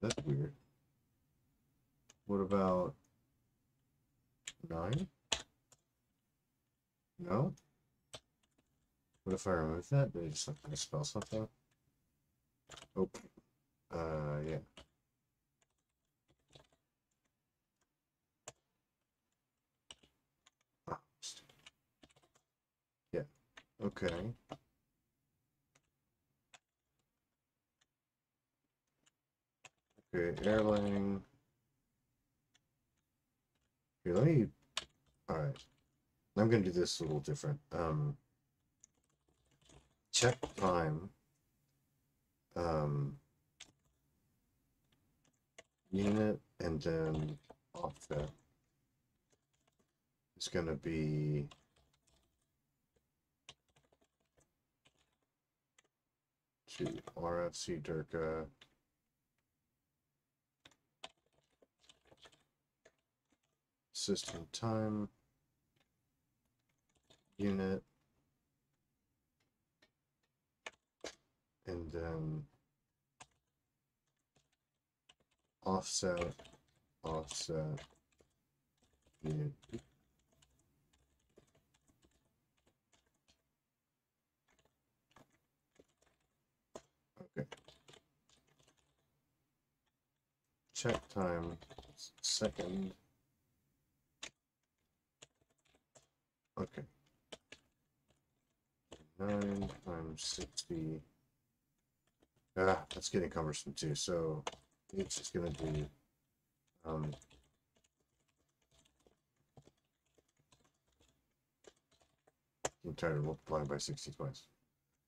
That's weird. What about nine? No? What if I remove that? Did I just like spell something? Oh, uh, yeah. Okay. Okay, Erlang. Here, let me. All right. I'm going to do this a little different. Um, check time. Um, unit and then offset. It's going to be shoot, RFC Durka. System time. Unit. And then offset, offset, unit. Check time. Second. Okay. 9 times 60 ah that's getting cumbersome too so it's just gonna be um I'm tired of multiplying by 60 twice.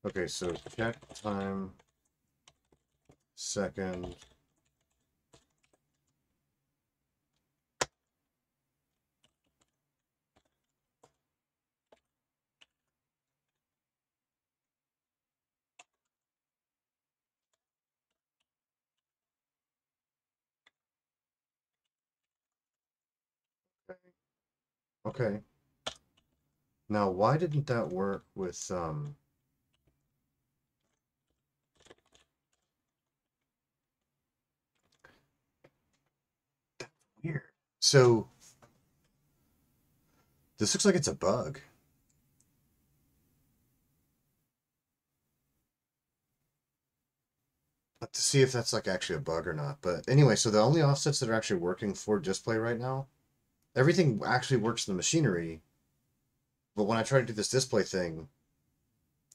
Okay, so check time. Second Okay. Now, why didn't that work with um weird. So this looks like it's a bug. But to see if that's like actually a bug or not. But anyway, so the only offsets that are actually working for display right now, everything actually works in the machinery. But when I try to do this display thing,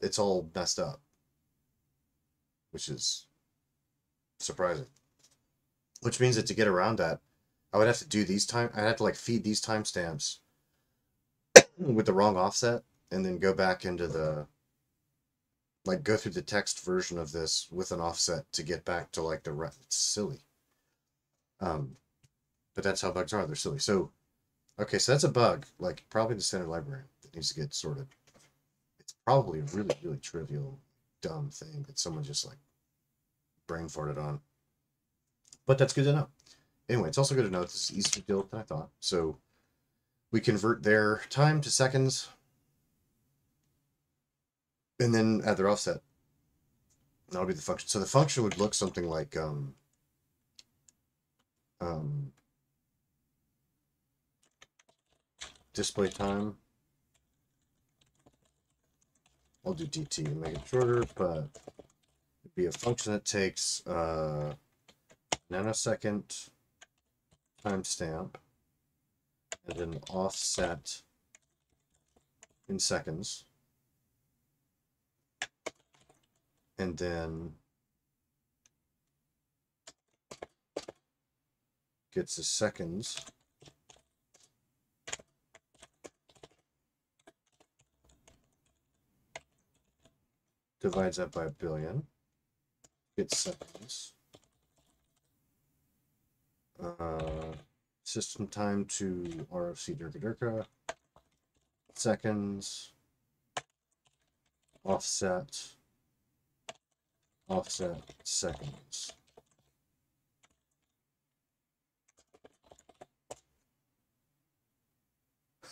it's all messed up. Which is surprising. Which means that to get around that, I would have to do these time I'd have to like feed these timestamps [COUGHS] with the wrong offset and then go back into the like go through the text version of this with an offset to get back to like the re- it's silly. Um but that's how bugs are, they're silly. So okay, so that's a bug, like probably the standard library that needs to get sorted. It's probably a really, really trivial, dumb thing that someone just like brain farted on. But that's good to know. Anyway, it's also good to know this is easier to deal with than I thought. So we convert their time to seconds and then add their offset. That'll be the function. So the function would look something like um, um, display time. I'll do dt and make it shorter, but it'd be a function that takes uh, nanosecond timestamp and then offset in seconds. And then gets the seconds. Divides that by a billion. Gets seconds. Uh, system time to RFC Durka Durka. Seconds. Offset. Offset seconds.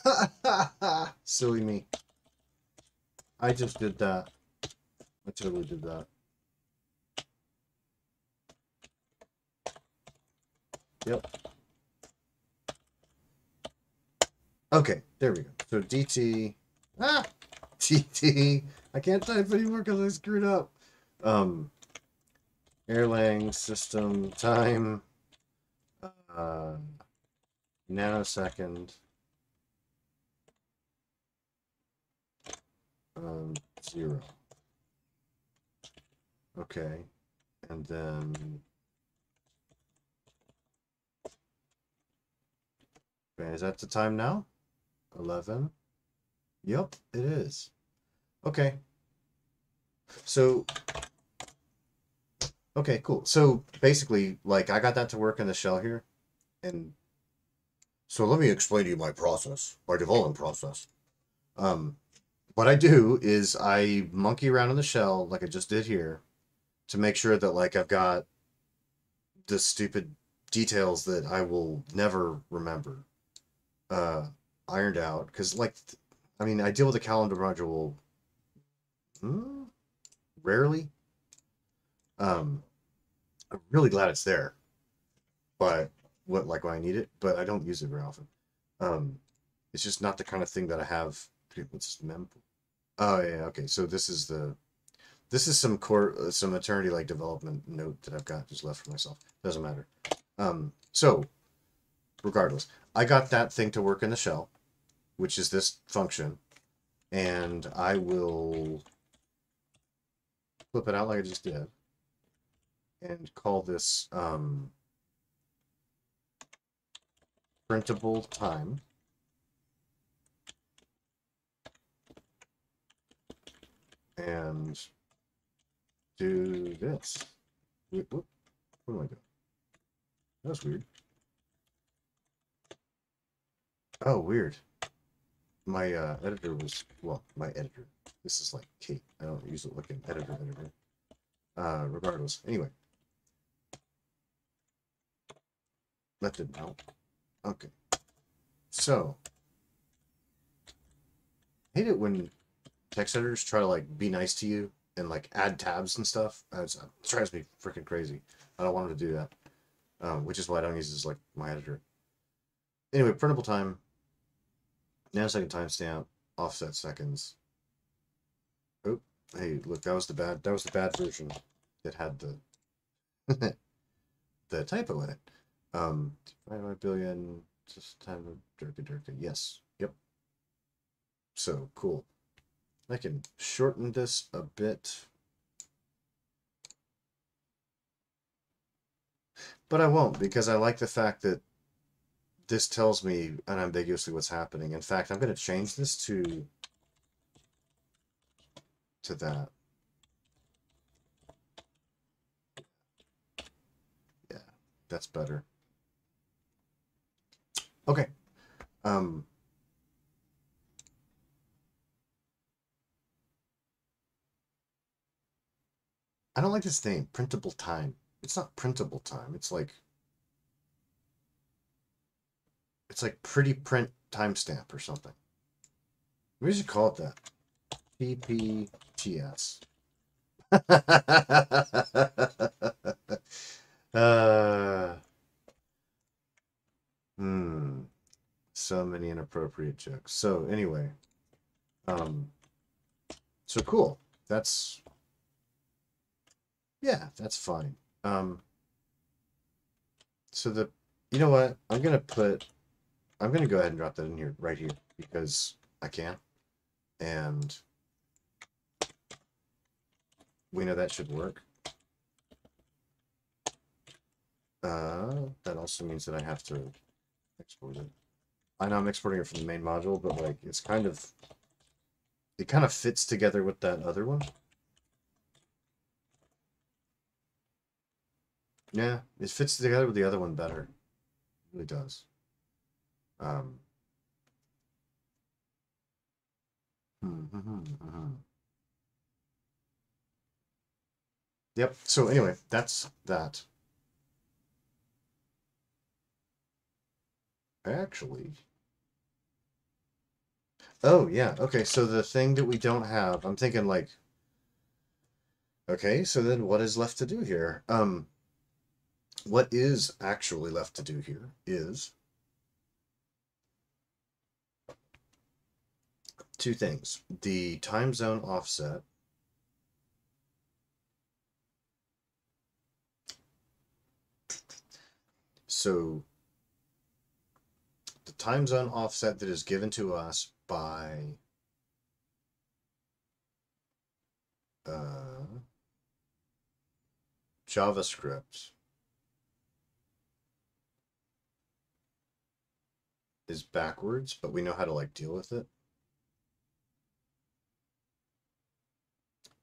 [LAUGHS] Silly me. I just did that. I totally did that. Yep. Okay, there we go. So DT. Ah! [LAUGHS] DT. I can't type anymore because I screwed up. Um, Erlang system time. Uh, nanosecond. Um, zero. Okay. And then Okay, is that the time now? 11. Yep, it is. Okay. So, okay, cool. So basically, like, I got that to work in the shell here. And so let me explain to you my process, my development process. Um, what I do is I monkey around in the shell, like I just did here, to make sure that, like, I've got the stupid details that I will never remember uh, ironed out because, like, I mean, I deal with the calendar module hmm, rarely. Um, I'm really glad it's there, but what like when I need it, but I don't use it very often. Um, it's just not the kind of thing that I have. What's mem? Oh yeah, okay. So this is the this is some core uh, some Aeternity like development note that I've got just left for myself. Doesn't matter. Um, so regardless, I got that thing to work in the shell, which is this function, and I will flip it out like I just did, and call this um, printable time. And do this. Wait, what, what am I doing? That's weird. Oh, weird. My uh, editor was, well, my editor. This is like Kate. I don't use it like an editor editor. Uh, regardless. Anyway. That didn't help. Okay. So. I hate it when text editors try to like be nice to you and like add tabs and stuff. It drives me freaking crazy. I don't want them to do that. Um, which is why I don't use this like my editor. Anyway, printable time. Nanosecond timestamp, offset seconds. Oh, hey, look, that was the bad. That was the bad version. It had the [LAUGHS] the typo in it. Um, five billion. Just time of dirty dirty. Yes. Yep. So cool. I can shorten this a bit. But I won't because I like the fact that this tells me unambiguously what's happening. In fact, I'm going to change this to to that. Yeah, that's better. Okay. Um, I don't like this name, printable time. It's not printable time. It's like it's like pretty print timestamp or something. We should call it that. PPTS. [LAUGHS] uh, hmm. So many inappropriate jokes. So anyway, um, so cool. That's yeah, that's fine. Um, so the, you know what? I'm gonna put, I'm gonna go ahead and drop that in here, right here, because I can, and we know that should work. Uh, that also means that I have to export it. I know I'm exporting it from the main module, but like it's kind of, it kind of fits together with that other one. Yeah, it fits together with the other one better. It really does. Um. Yep. So anyway, that's that. Actually. Oh, yeah. Okay, so the thing that we don't have, I'm thinking like, okay, so then what is left to do here? Um, what is actually left to do here is two things. The time zone offset So the time zone offset that is given to us by uh, JavaScript is backwards, but we know how to like deal with it.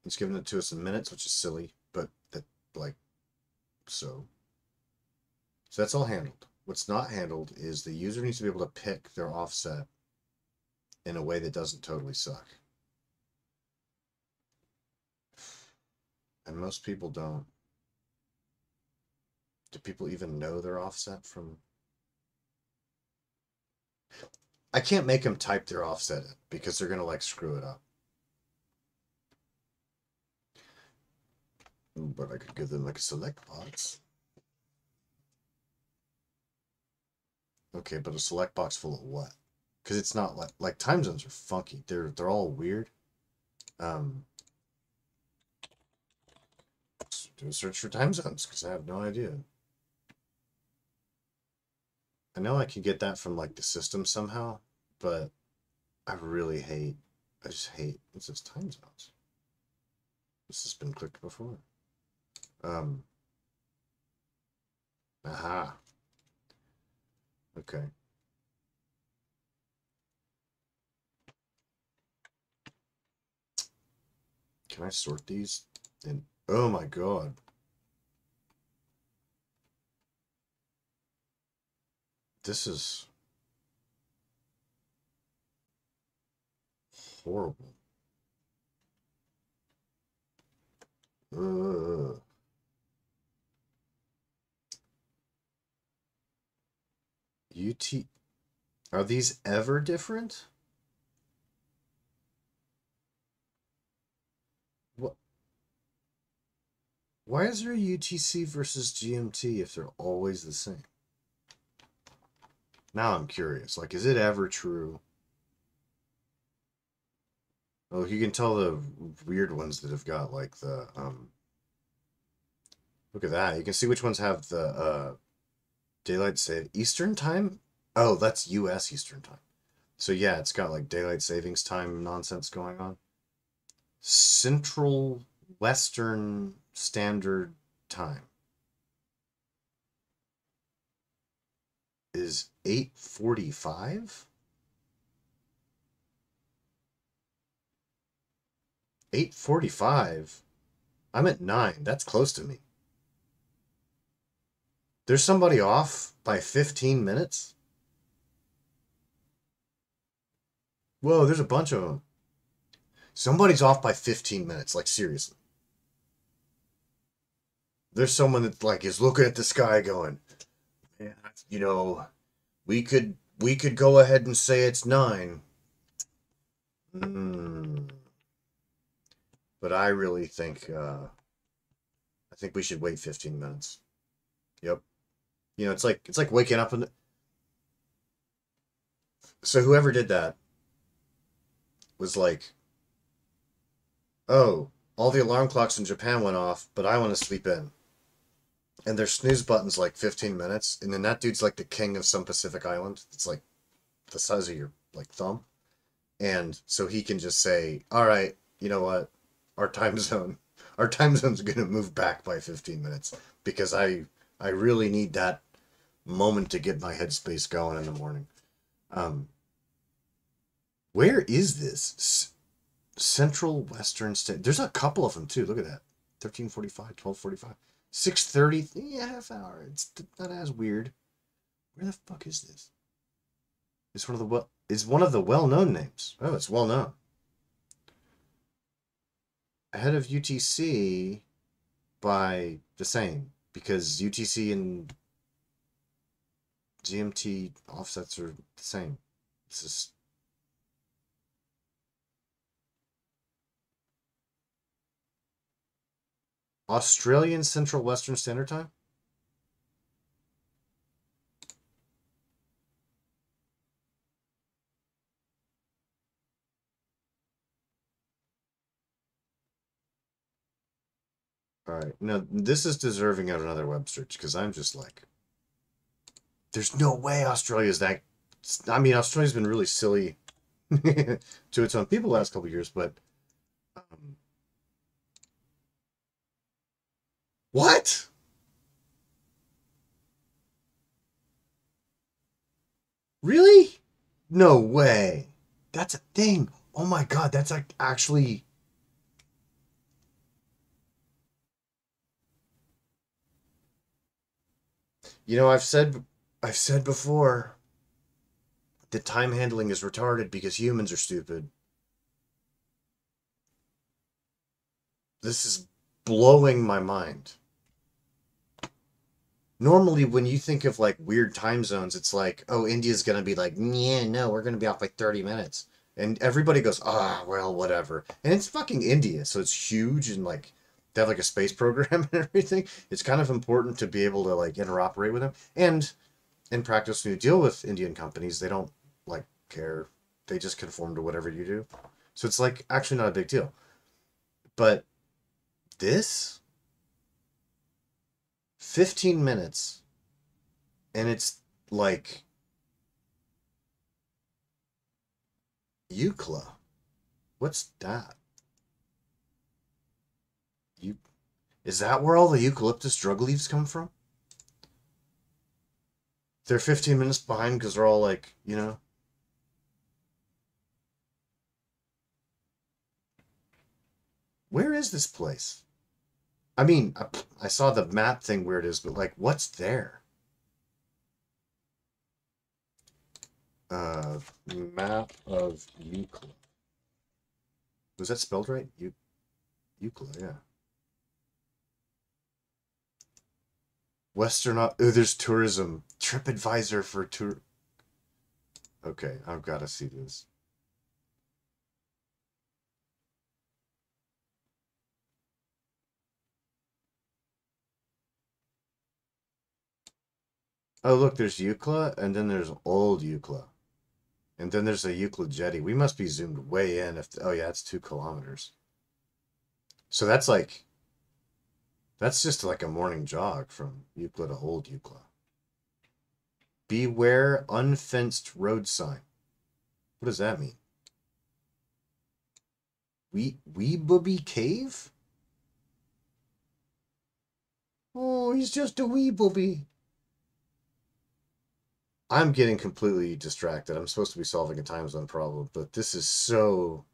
It's giving it to us in minutes, which is silly, but that like so. So that's all handled. What's not handled is the user needs to be able to pick their offset in a way that doesn't totally suck. And most people don't. Do people even know their offset from I can't make them type their offset in because they're gonna like screw it up. But I could give them like a select box. Okay, but a select box full of what? Because it's not like like time zones are funky. They're they're all weird. Um, do a search for time zones because I have no idea. I know I can get that from like the system somehow, but I really hate. I just hate. It says time zones. This has been clicked before. Um. Aha. Okay. Can I sort these? And oh my god. This is horrible. UT. Are these ever different? What? Why is there a UTC versus GMT if they're always the same? Now I'm curious. Like, is it ever true? Oh, you can tell the weird ones that have got like the um. Look at that. You can see which ones have the uh, daylight save Eastern time. Oh, that's U.S. Eastern time. So yeah, it's got like daylight savings time nonsense going on. Central Western Standard Time is 845? 845? I'm at 9. That's close to me. There's somebody off by 15 minutes? Whoa, there's a bunch of them. Somebody's off by 15 minutes, like seriously. There's someone that like is looking at the sky going, you know, we could we could go ahead and say it's 9. Mm. But I really think uh I think we should wait 15 minutes. Yep. You know, it's like it's like waking up and so whoever did that was like, "Oh, all the alarm clocks in Japan went off, but I want to sleep in." And their snooze button's like 15 minutes, and then that dude's like the king of some Pacific island. It's like the size of your like thumb. And so he can just say, "All right, you know what? Our time [LAUGHS] zone, our time zone's going to move back by 15 minutes because I I really need that moment to get my headspace going in the morning. Um, where is this? S- Central Western State. There's a couple of them too. Look at that. 1345, 1245, 630. Yeah, half hour. It's not as weird. Where the fuck is this? It's one of the well. It's one of the well-known names. Oh, it's well known. Ahead of UTC by the same because UTC and GMT offsets are the same. This is Australian Central Western Standard Time? All right. Now, this is deserving of another web search because I'm just like, there's no way Australia's that. I mean, Australia's been really silly [LAUGHS] to its own people last couple years, but um, what? Really? No way. That's a thing. Oh my god, that's like actually. You know, I've said I've said before that time handling is retarded because humans are stupid. This is blowing my mind. Normally when you think of like weird time zones, it's like, oh, India's gonna be like, yeah, no, we're gonna be off by 30 minutes. And everybody goes, ah, well, whatever. And it's fucking India, so it's huge and like they have like a space [LAUGHS] program and everything. It's kind of important to be able to like interoperate with them. And in practice, when you deal with Indian companies, they don't like care. They just conform to whatever you do. So it's like actually not a big deal. But this 15 minutes and it's like Eucla. What's that? You is that where all the eucalyptus drug leaves come from? They're 15 minutes behind because they're all like, you know. Where is this place? I mean, I, I saw the map thing where it is, but like, what's there? Uh, map of Euclid. Was that spelled right? Eu- Euclid, yeah. Western. Oh, there's tourism. TripAdvisor for tour. Okay, I've got to see this. Oh, look, there's Eucla, and then there's Old Eucla. And then there's a Euclid jetty. We must be zoomed way in. If Oh, yeah, it's two kilometers. So that's like, that's just like a morning jog from Eucla to Old Eucla. Beware unfenced road sign. What does that mean? We Wee Booby Cave? Oh, he's just a wee booby. I'm getting completely distracted. I'm supposed to be solving a time zone problem, but this is so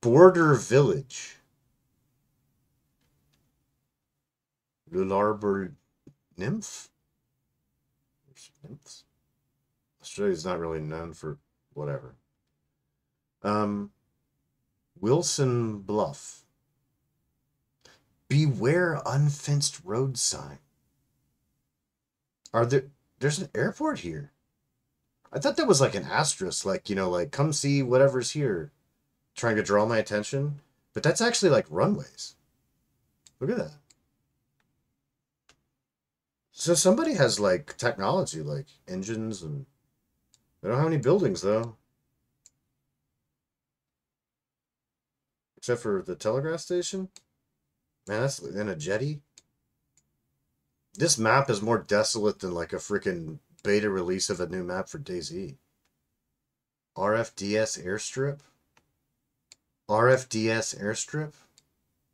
border village. Nullarbor nymph? Nymphs? Australia's not really known for whatever. Um, Wilson Bluff. Beware unfenced road sign. Are there there's an airport here. I thought that was like an asterisk, like, you know, like come see whatever's here, trying to draw my attention. But that's actually like runways. Look at that. So somebody has like technology, like engines, and they don't have any buildings though. Except for the telegraph station. Man, that's in a jetty. This map is more desolate than like a freaking beta release of a new map for DayZ. RFDS airstrip? RFDS airstrip?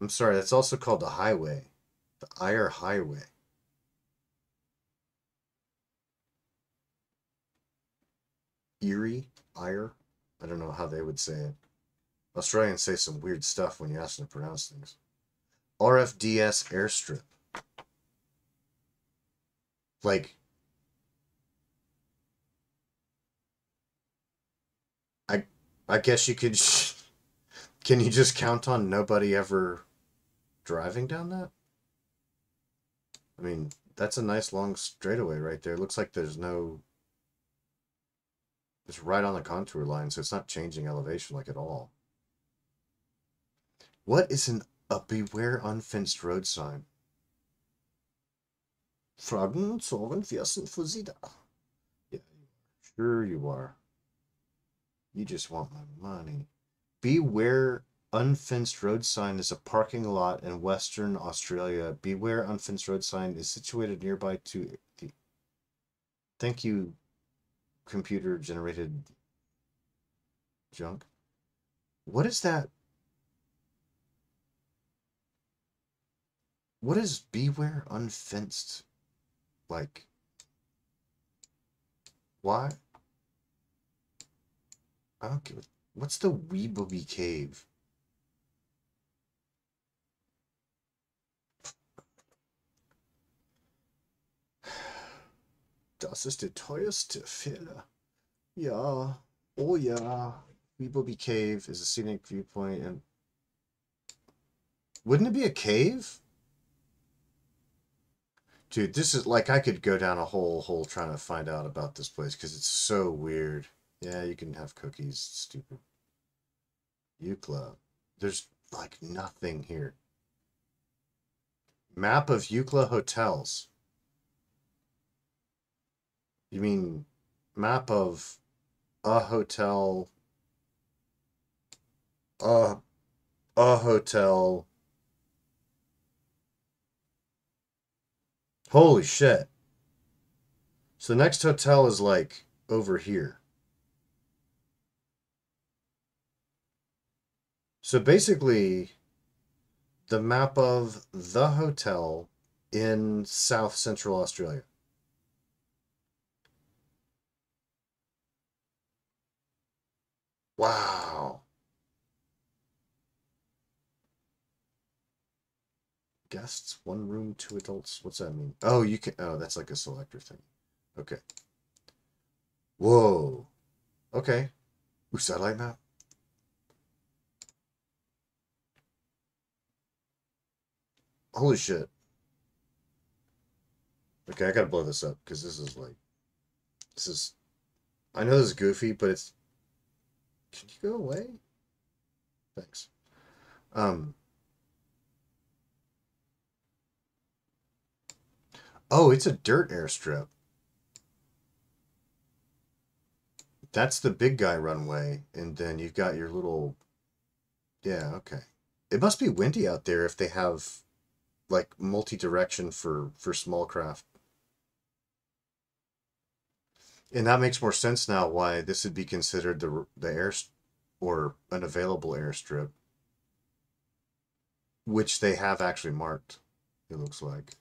I'm sorry, that's also called the highway. The Eyre Highway. Erie? Eyre? I don't know how they would say it. Australians say some weird stuff when you ask them to pronounce things. RFDS airstrip. Like, I, I guess you could. Can you just count on nobody ever driving down that? I mean, that's a nice long straightaway right there. Looks like there's no. It's right on the contour line, so it's not changing elevation like at all. What is an a beware unfenced road sign? Fragen sind für Sie da. Yeah, sure you are. You just want my money. Beware unfenced road sign is a parking lot in Western Australia. Beware unfenced road sign is situated nearby to the. Thank you, computer generated junk. What is that? What is beware unfenced? Like, why? I don't give a, What's the Wee Cave? [SIGHS] Das ist der teuerste Fehler. Ja. Oh yeah. Wee Cave is a scenic viewpoint and wouldn't it be a cave? Dude, this is like I could go down a whole hole trying to find out about this place because it's so weird. Yeah, you can have cookies. Stupid. Eucla. There's like nothing here. Map of Eucla hotels. You mean map of a hotel a a hotel Holy shit. So the next hotel is like over here. So basically, the map of the hotel in South Central Australia. Wow. Guests, one room, two adults. What's that mean? Oh, you can. Oh, that's like a selector thing. Okay. Whoa. Okay. Ooh, satellite map. Holy shit. Okay, I gotta blow this up because this is like, this is, I know this is goofy, but it's, can you go away? Thanks. Um, Oh, it's a dirt airstrip. That's the big guy runway, and then you've got your little. Yeah, okay. It must be windy out there if they have like multi-direction for for small craft. And that makes more sense now why this would be considered the the air or an available airstrip, which they have actually marked. It looks like.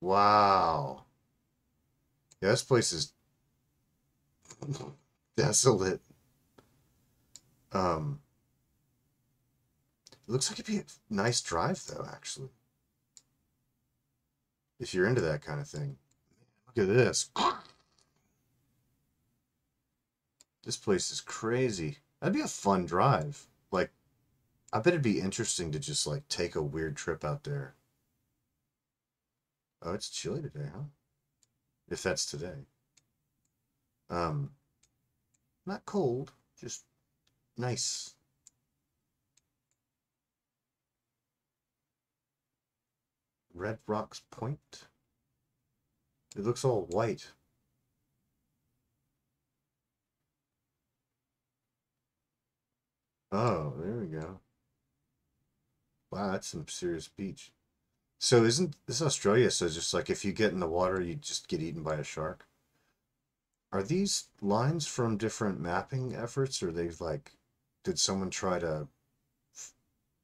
Wow. Yeah, this place is [LAUGHS] desolate. Um, it looks like it'd be a nice drive, though, actually. If you're into that kind of thing. Look at this. This place is crazy. That'd be a fun drive. Like, I bet it'd be interesting to just, like, take a weird trip out there. Oh, it's chilly today, huh? If that's today. Um, not cold, just nice. Red Rocks Point. It looks all white. Oh, there we go. Wow, that's some serious beach. So isn't this Australia? So just like if you get in the water, you just get eaten by a shark. Are these lines from different mapping efforts, or they've like, did someone try to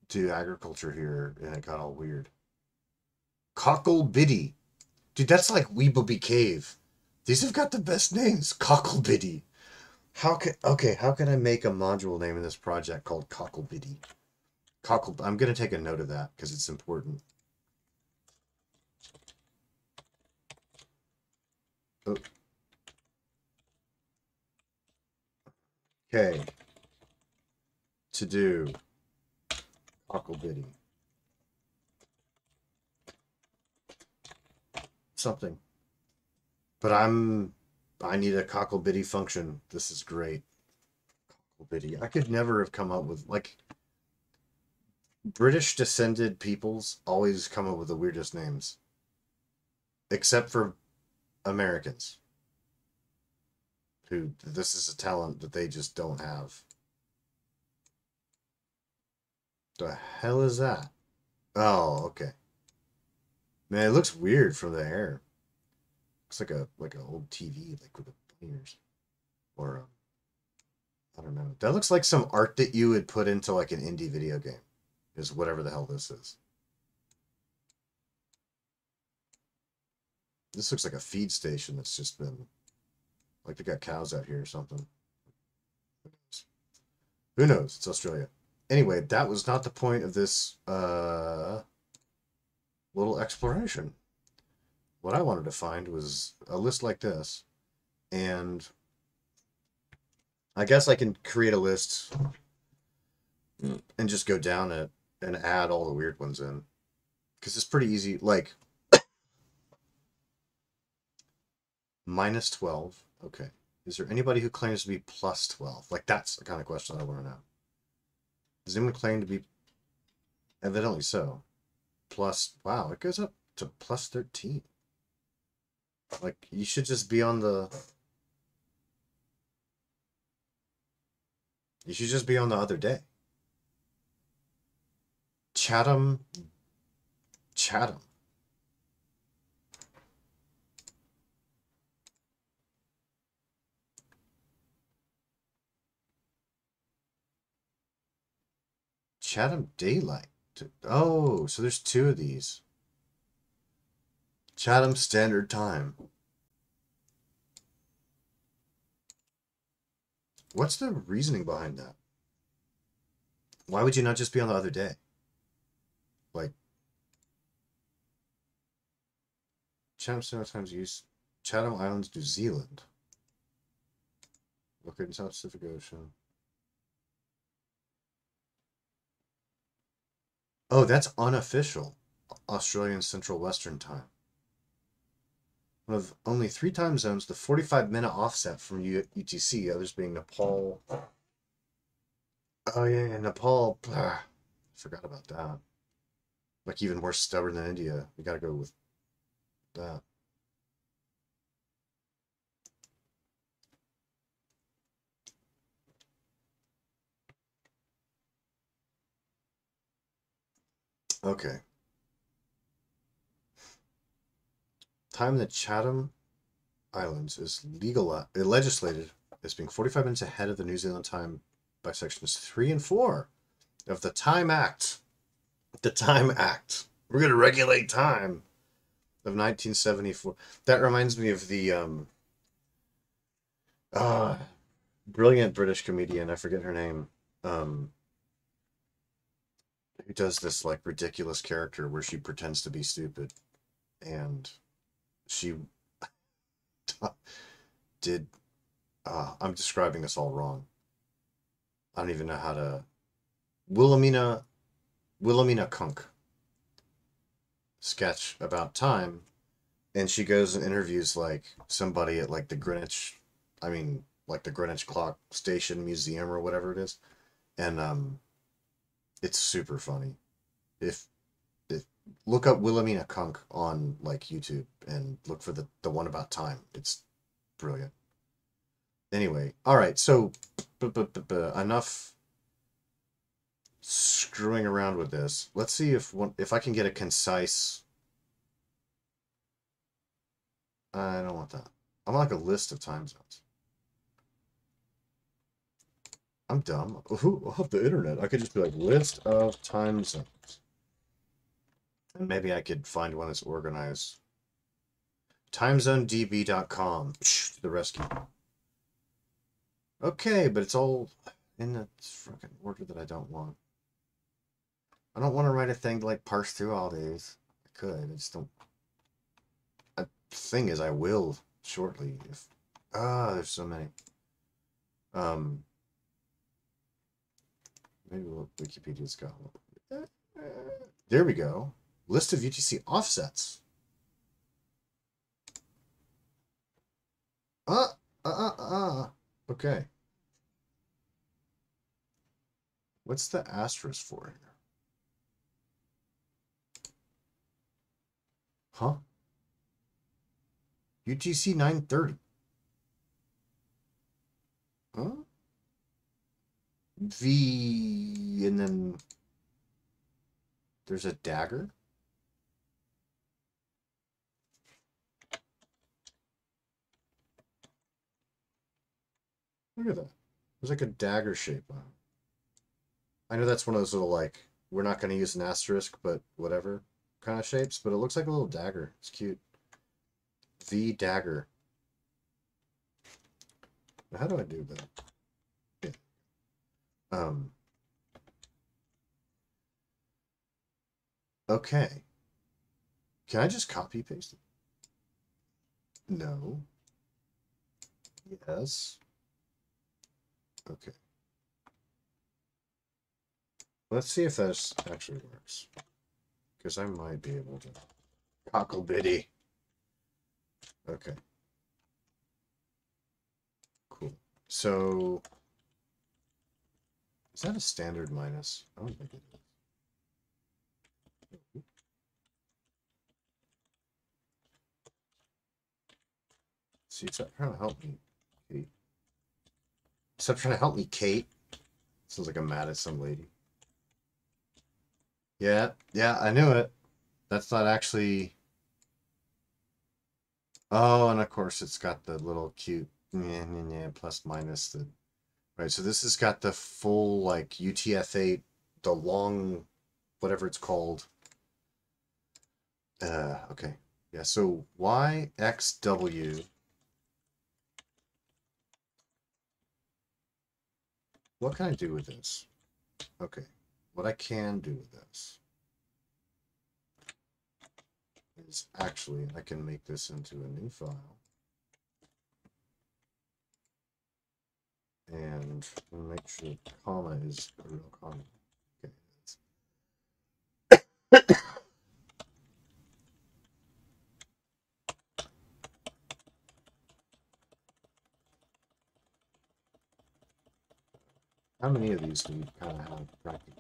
do agriculture here and it got all weird? Cocklebiddy, dude, that's like Weebleby Cave. These have got the best names. Cocklebiddy. How can okay? How can I make a module name in this project called Cocklebiddy? Cockle. I'm gonna take a note of that because it's important. Okay. To do Biddy. Something. But I'm I need a Biddy function. This is great. Biddy. I could never have come up with like British descended peoples always come up with the weirdest names. Except for Americans who this is a talent that they just don't have. The hell is that? Oh, okay. Man, it looks weird from the air. Looks like a like an old TV, like with the players, or um, I don't know. That looks like some art that you would put into like an indie video game. Is whatever the hell this is. This looks like a feed station that's just been, like they got cows out here or something. Who knows? It's Australia. Anyway, that was not the point of this uh, little exploration. What I wanted to find was a list like this. And I guess I can create a list and just go down it and add all the weird ones in. Because it's pretty easy. Like, [COUGHS] minus 12. Okay. Is there anybody who claims to be plus 12? Like, that's the kind of question I want to know. Does anyone claim to be. Evidently so. Plus. Wow, it goes up to plus 13. Like, you should just be on the. You should just be on the other day. Chatham. Chatham. Chatham Daylight. Oh, so there's two of these. Chatham Standard Time. What's the reasoning behind that? Why would you not just be on the other day? Like, Chatham Standard Times use Chatham Islands, New Zealand. Located in South Pacific Ocean. Oh, that's unofficial. Australian Central Western Time. One of only three time zones, the 45 minute offset from U- UTC, others being Nepal. Oh, yeah, yeah Nepal. Blah, forgot about that. Like, even more stubborn than India. We gotta go with that. Okay. Time in the Chatham Islands is legal uh, legislated as being 45 minutes ahead of the New Zealand time by sections 3 and 4 of the Time Act. The Time Act. We're going to regulate time of 1974. That reminds me of the um uh brilliant British comedian, I forget her name. Um who does this like ridiculous character where she pretends to be stupid and she [LAUGHS] did uh, i'm describing this all wrong. I don't even know how to wilhelmina wilhelmina cunk sketch about time and she goes and interviews like somebody at like the greenwich i mean like the greenwich clock station museum or whatever it is and um it's super funny. If, if look up Wilhelmina Cunk on like YouTube and look for the the one about time. It's brilliant. Anyway, all right. So, enough screwing around with this. Let's see if one if I can get a concise. I don't want that. I want like a list of time zones. I'm dumb. Who off the internet? I could just be like list of time zones. And maybe I could find one that's organized. TimeZoneDB.com. To the rescue. Okay, but it's all in the fucking order that I don't want. I don't want to write a thing to like parse through all these. I could. I just don't. The thing is, I will shortly. If ah, there's so many. Um. Maybe Wikipedia's got one. There we go. List of UTC offsets. Uh, uh, uh, uh. Okay. What's the asterisk for here? Huh? UTC 930. Huh? Mm-hmm. V and then there's a dagger. Look at that. There's like a dagger shape on. I know that's one of those little like we're not going to use an asterisk, but whatever kind of shapes, but it looks like a little dagger. It's cute. V dagger. How do I do that? Um, okay. Can I just copy paste it? No. Yes. Okay. Let's see if this actually works. Because I might be able to. Cockle bitty. Okay. Cool. So. Is that a standard minus? I don't think it is. See, stop trying to help me, Kate. Stop trying to help me, Kate. Sounds like I'm mad at some lady. Yeah, yeah, I knew it. That's not actually. Oh, and of course it's got the little cute yeah, yeah, yeah, plus minus the. So this has got the full like UTF-8, the long, whatever it's called. Uh, okay, yeah. So YXW. What can I do with this? Okay, what I can do with this is actually I can make this into a new file. And make sure the comma is a real comma. Okay. [COUGHS] How many of these do you kind of have speaking?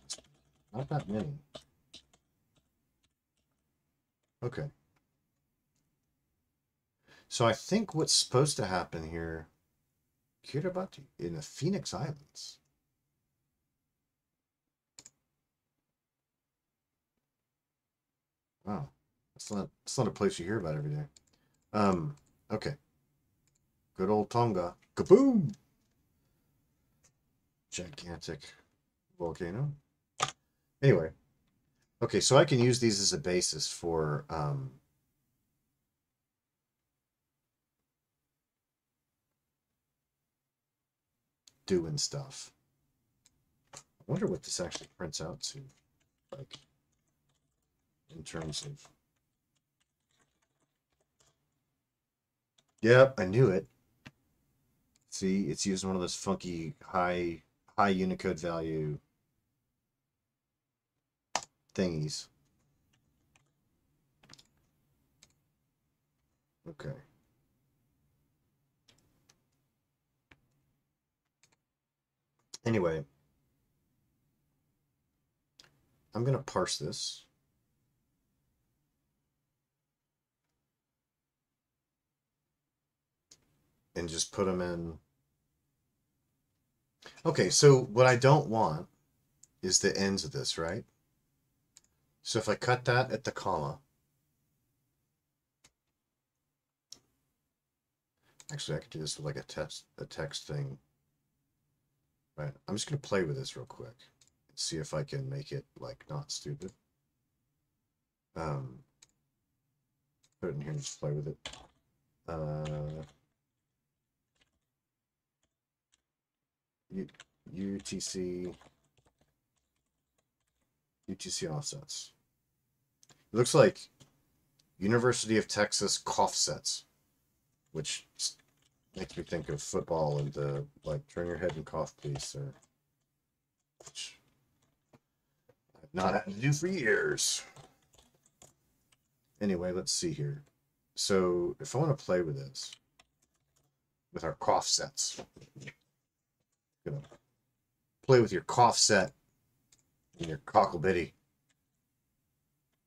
Not that many. Okay. So I think what's supposed to happen here, Kiribati, in the Phoenix Islands. Wow. That's not, that's not a place you hear about every day. Um, okay. Good old Tonga. Kaboom! Gigantic volcano. Anyway, Okay, so I can use these as a basis for um, doing stuff. I wonder what this actually prints out to, like, in terms of. Yep, I knew it. See, it's using one of those funky high high Unicode value thingies. Okay. Anyway, I'm going to parse this. And just put them in. Okay, so what I don't want is the ends of this, right? So if I cut that at the comma, actually I could do this with like a text, a text thing. Right, I'm just gonna play with this real quick. See if I can make it like not stupid. Um, put it in here and just play with it. Uh, UTC UTC offsets. It looks like University of Texas cough sets, which makes me think of football and the like turn your head and cough please, or which I've not had to do for years. Anyway, let's see here. So if I want to play with this, with our cough sets, gonna play with your cough set in your cocklebitty.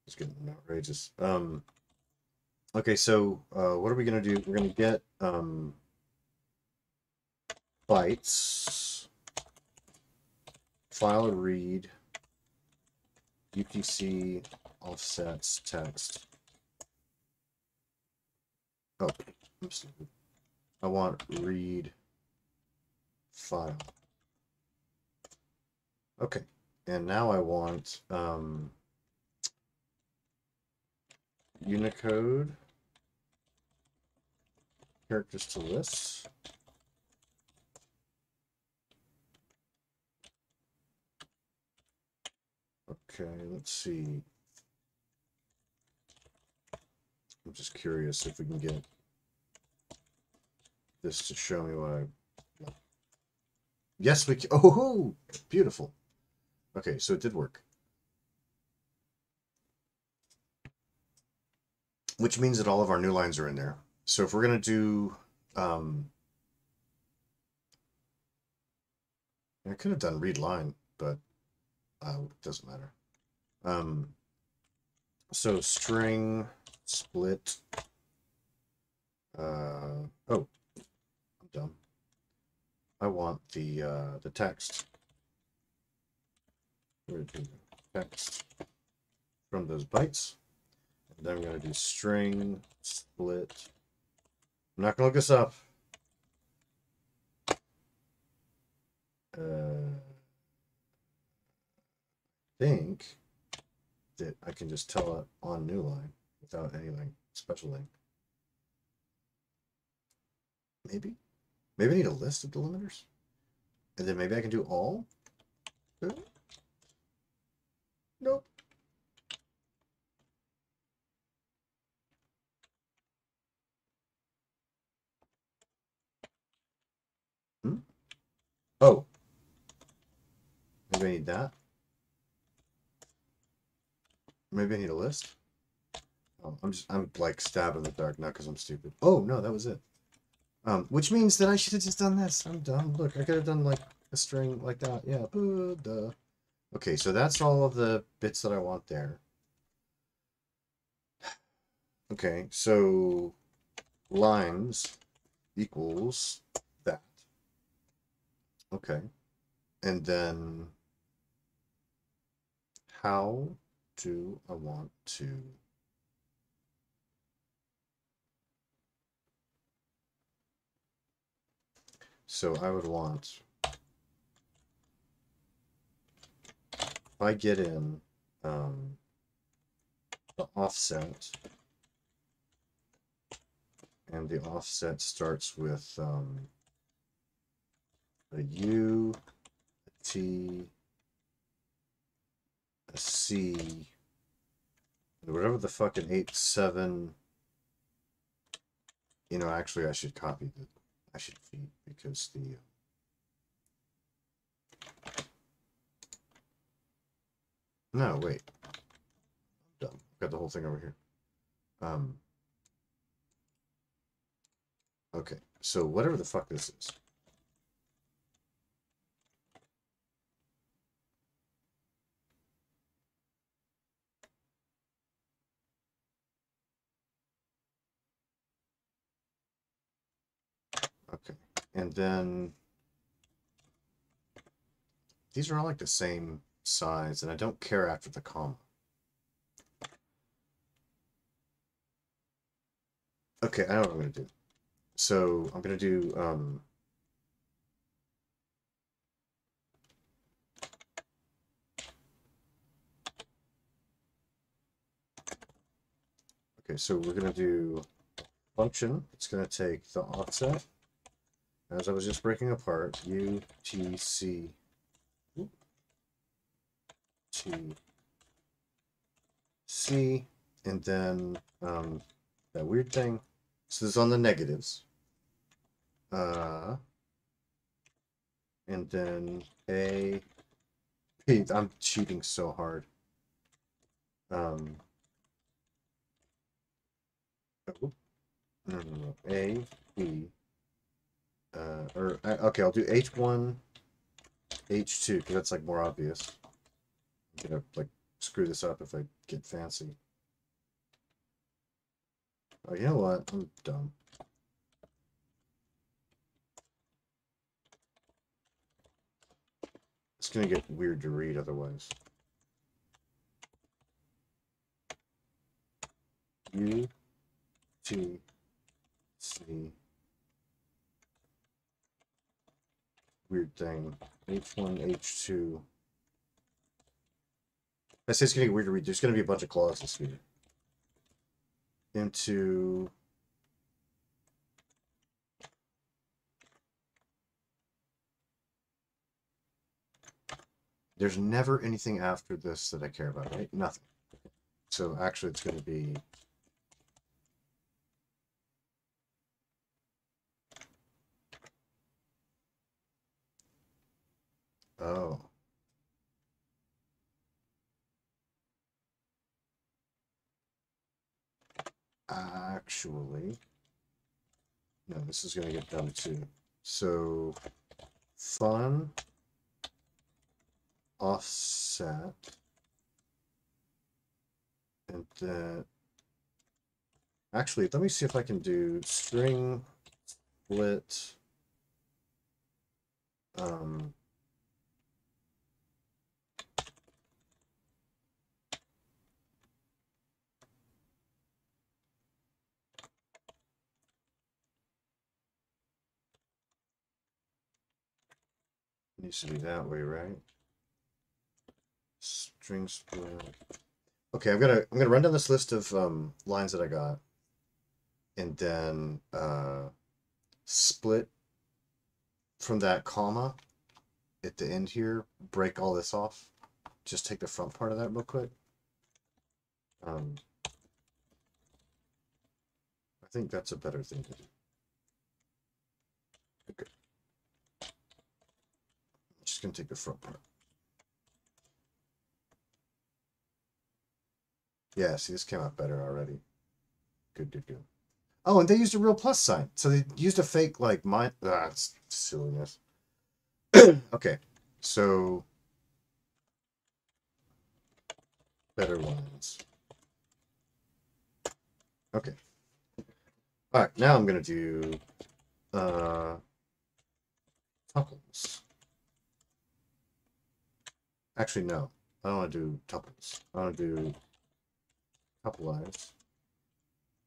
It's getting outrageous. Um, okay, so uh, what are we going to do? We're going to get um, bytes, file read, UTC offsets text. Oh. I want read file. Okay. And now I want um, Unicode characters to list. Okay, let's see. I'm just curious if we can get this to show me what. Yes, we can. Oh, beautiful. Okay, so it did work. Which means that all of our new lines are in there. So if we're going to do, um, I could have done read line, but uh, it doesn't matter. Um, so string split. Uh, oh, I'm dumb. I want the uh, the text. We're going to do text from those bytes. And then I'm going to do string split. I'm not going to look this up. Uh, think that I can just tell it on new line without anything special thing. Maybe. Maybe I need a list of delimiters. And then maybe I can do all. Nope. Hmm? Oh. Maybe I need that. Maybe I need a list. Oh, I'm just I'm like stabbing the dark, not because I'm stupid. Oh no, that was it. Um, which means that I should have just done this. I'm dumb. Look, I could have done like a string like that. Yeah. Uh, duh. Okay, so that's all of the bits that I want there. Okay, so lines equals that. Okay. And then how do I want to So I would want if I get in um, the offset and the offset starts with um, a U, a T, C, whatever the fucking 8, 7, you know, actually I should copy the, I should feed because the, no, wait, I'm dumb, got the whole thing over here. Um, okay, so whatever the fuck this is. Okay, and then these are all like the same size, and I don't care after the comma. Okay, I know what I'm going to do. So I'm going to do, um, okay, so we're going to do function. It's going to take the offset as I was just breaking apart, U, T, C, T, C, and then um, that weird thing. So this is on the negatives. Uh, and then A, P. I'm cheating so hard. Um, oh, no, no, no. A, B, uh, or uh, okay, I'll do H1, H2 because that's like more obvious. I'm gonna like screw this up if I get fancy. Oh, you know what? I'm dumb. It's gonna get weird to read otherwise. U T C weird thing. H1, H2. I say it's gonna get weird to read. There's gonna be a bunch of clauses here. Into There's never anything after this that I care about, right? Nothing. So actually it's gonna be Oh. Actually, no, this is going to get done too. So, fun offset and then actually let me see if I can do string split um Needs to be that way, right? String split. Okay, I'm gonna I'm gonna run down this list of um, lines that I got, and then uh, split from that comma at the end here. Break all this off. Just take the front part of that real quick. Um, I think that's a better thing to do. Okay. Just gonna take the front part. Yeah, see, this came out better already. Good, good, good. Oh, and they used a real plus sign. So they used a fake, like, my... Ah, silliness. [CLEARS THROAT] okay, so... Better lines. Okay. Alright, now I'm going to do... Uh... Actually, no. I don't want to do tuples. I want to do tuplize.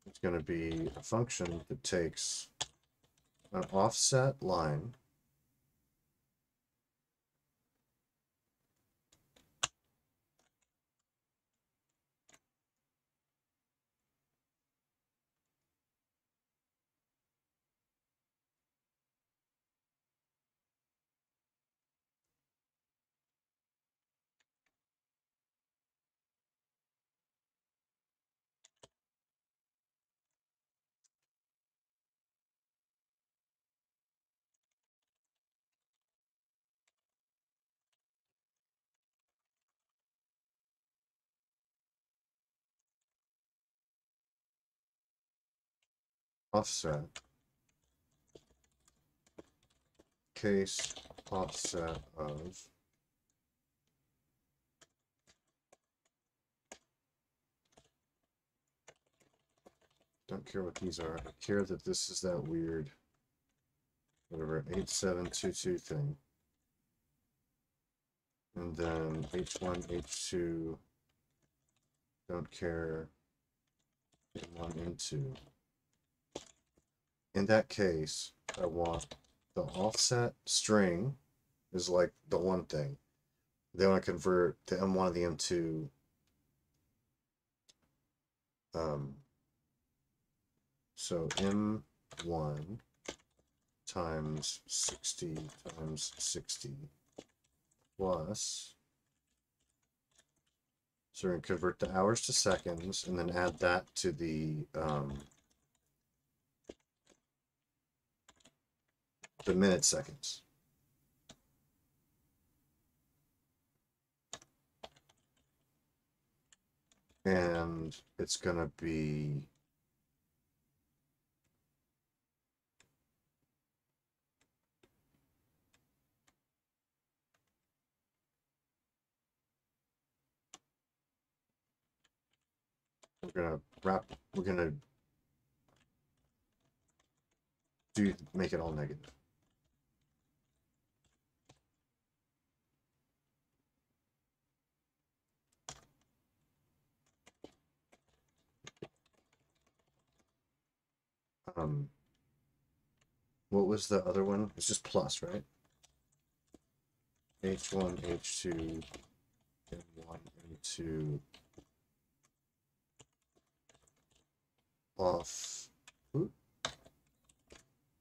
It's going to be a function that takes an offset line offset case offset of don't care what these are. I care that this is that weird whatever 8722 thing. And then h1 h2 don't care. M1 m2 in that case, I want the offset string is like the one thing. Then I convert the M1 to the M2 um, so M1 times 60 times 60 plus so we're going to convert the hours to seconds and then add that to the um, the minute seconds. And it's going to be we're going to wrap we're going to do make it all negative. Um, what was the other one? It's just plus, right? H1, H2, M1, M2, off, ooh,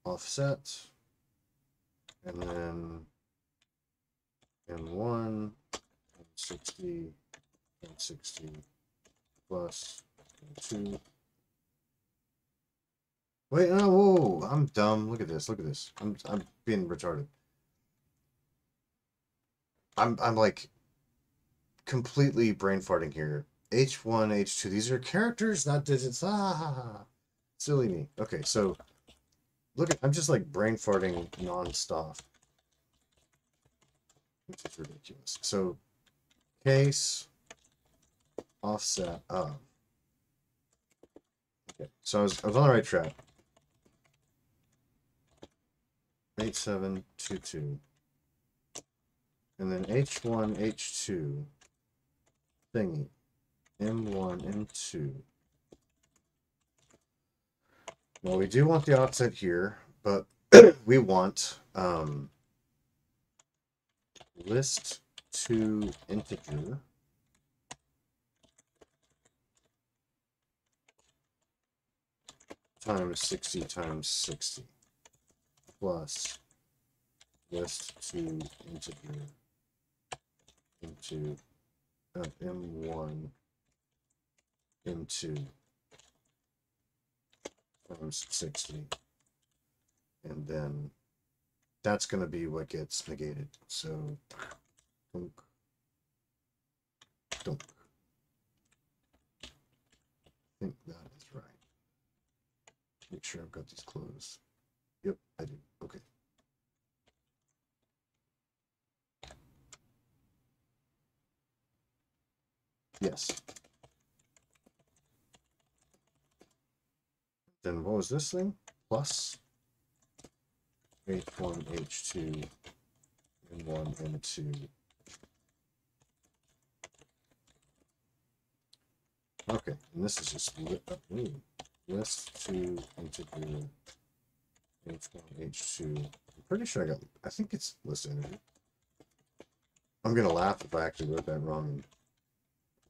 offset, and then M1, M60, M60, plus M2, Wait, no, whoa, I'm dumb. Look at this. Look at this. I'm I'm being retarded. I'm I'm like completely brain farting here. H1, H2. These are characters, not digits. Ah, silly me. Okay, so look at, I'm just like brain farting nonstop. Which is ridiculous. So, case, offset of. Okay, so I was, I was on the right track. 8722. And then H1, H2 thingy. M1, M2. Well, we do want the offset here, but [CLEARS THROAT] we want um, list to integer times 60 times 60 plus list to integer into uh, m1 m2 times 60 and then that's going to be what gets negated so dunk, dunk. I think that is right. Make sure I've got these closed Yep, I do. Okay. Yes. Then what was this thing? Plus H1, H2, N1, N2. Okay, and this is just up. Ooh. List to integer H1, H2. I'm pretty sure I got, I think it's list energy. I'm going to laugh if I actually wrote that wrong.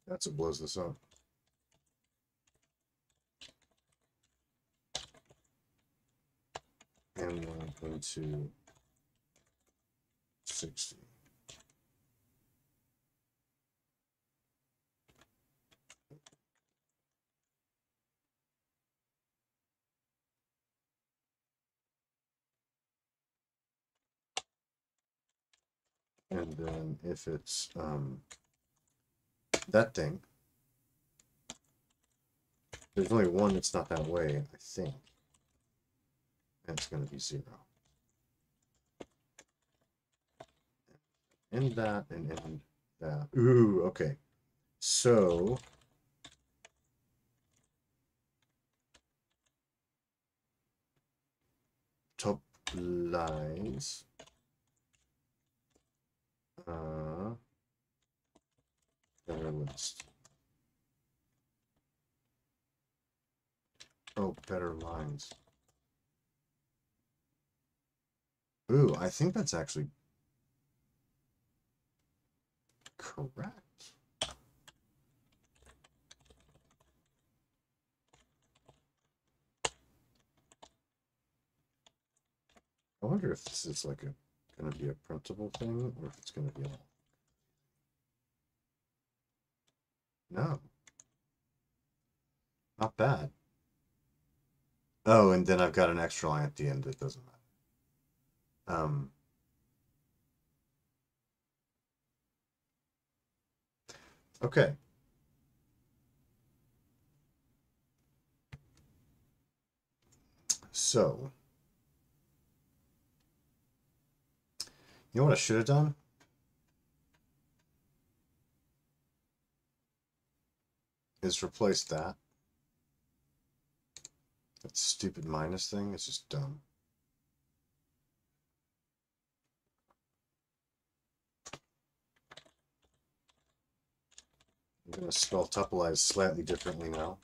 That's what blows this up. And 1.260. and then if it's um, that thing, there's only one that's not that way, I think. And it's going to be zero. End that and end that. Ooh, okay. So top lines uh, better list. Oh, better lines. Ooh, I think that's actually correct. I wonder if this is like a going to be a printable thing or if it's going to be all. No. Not bad. Oh, and then I've got an extra line at the end that doesn't matter. Um, okay. So, You know what I should have done? Is replace that. That stupid minus thing is just dumb. I'm going to spell tuplize slightly differently now.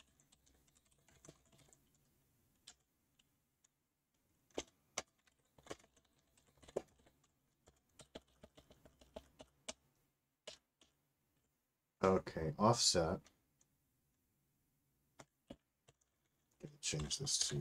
Okay, offset. Change this to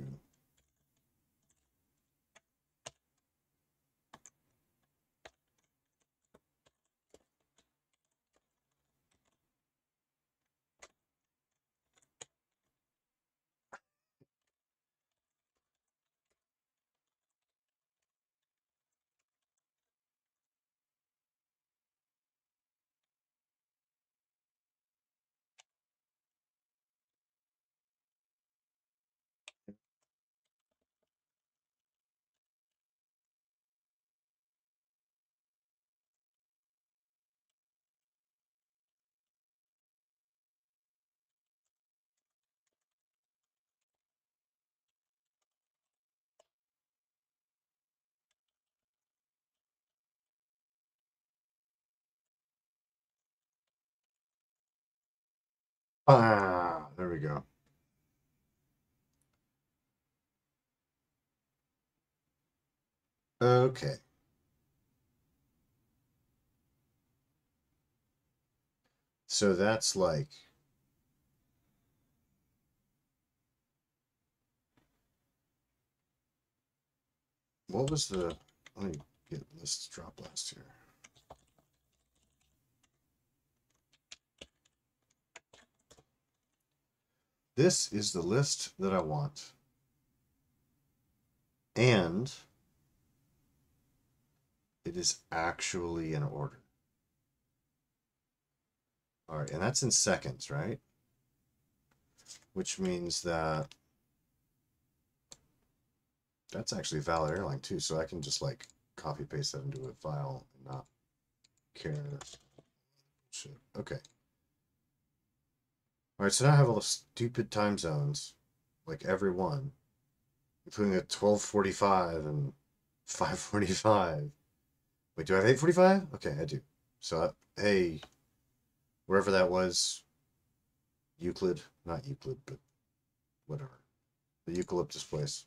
Ah, there we go. Okay. So that's like what was the let me get this drop last here. This is the list that I want. And it is actually in order. All right, and that's in seconds, right? Which means that that's actually a valid Erlang too, so I can just like copy paste that into a file and not care. Okay. All right, so now I have all the stupid time zones, like every one, including at 12:45 and 5:45. Wait, do I have 8:45? Okay, I do. So, uh, hey, wherever that was, Euclid, not Euclid, but whatever, the eucalyptus place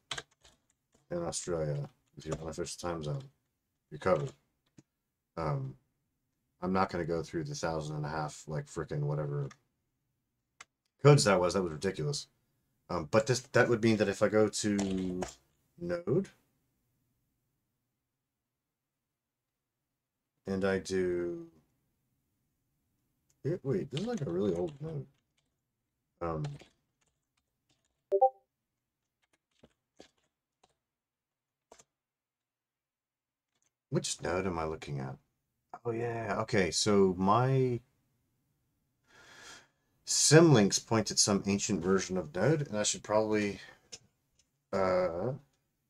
in Australia with your unofficial time zone, you're covered. Um, I'm not going to go through the thousand and a half, like freaking whatever codes that was. That was ridiculous. Um, but this that would mean that if I go to node and I do wait, this is like a really old node. Um, which node am I looking at? Oh yeah, okay. So my Symlinks point at some ancient version of Node, and I should probably uh,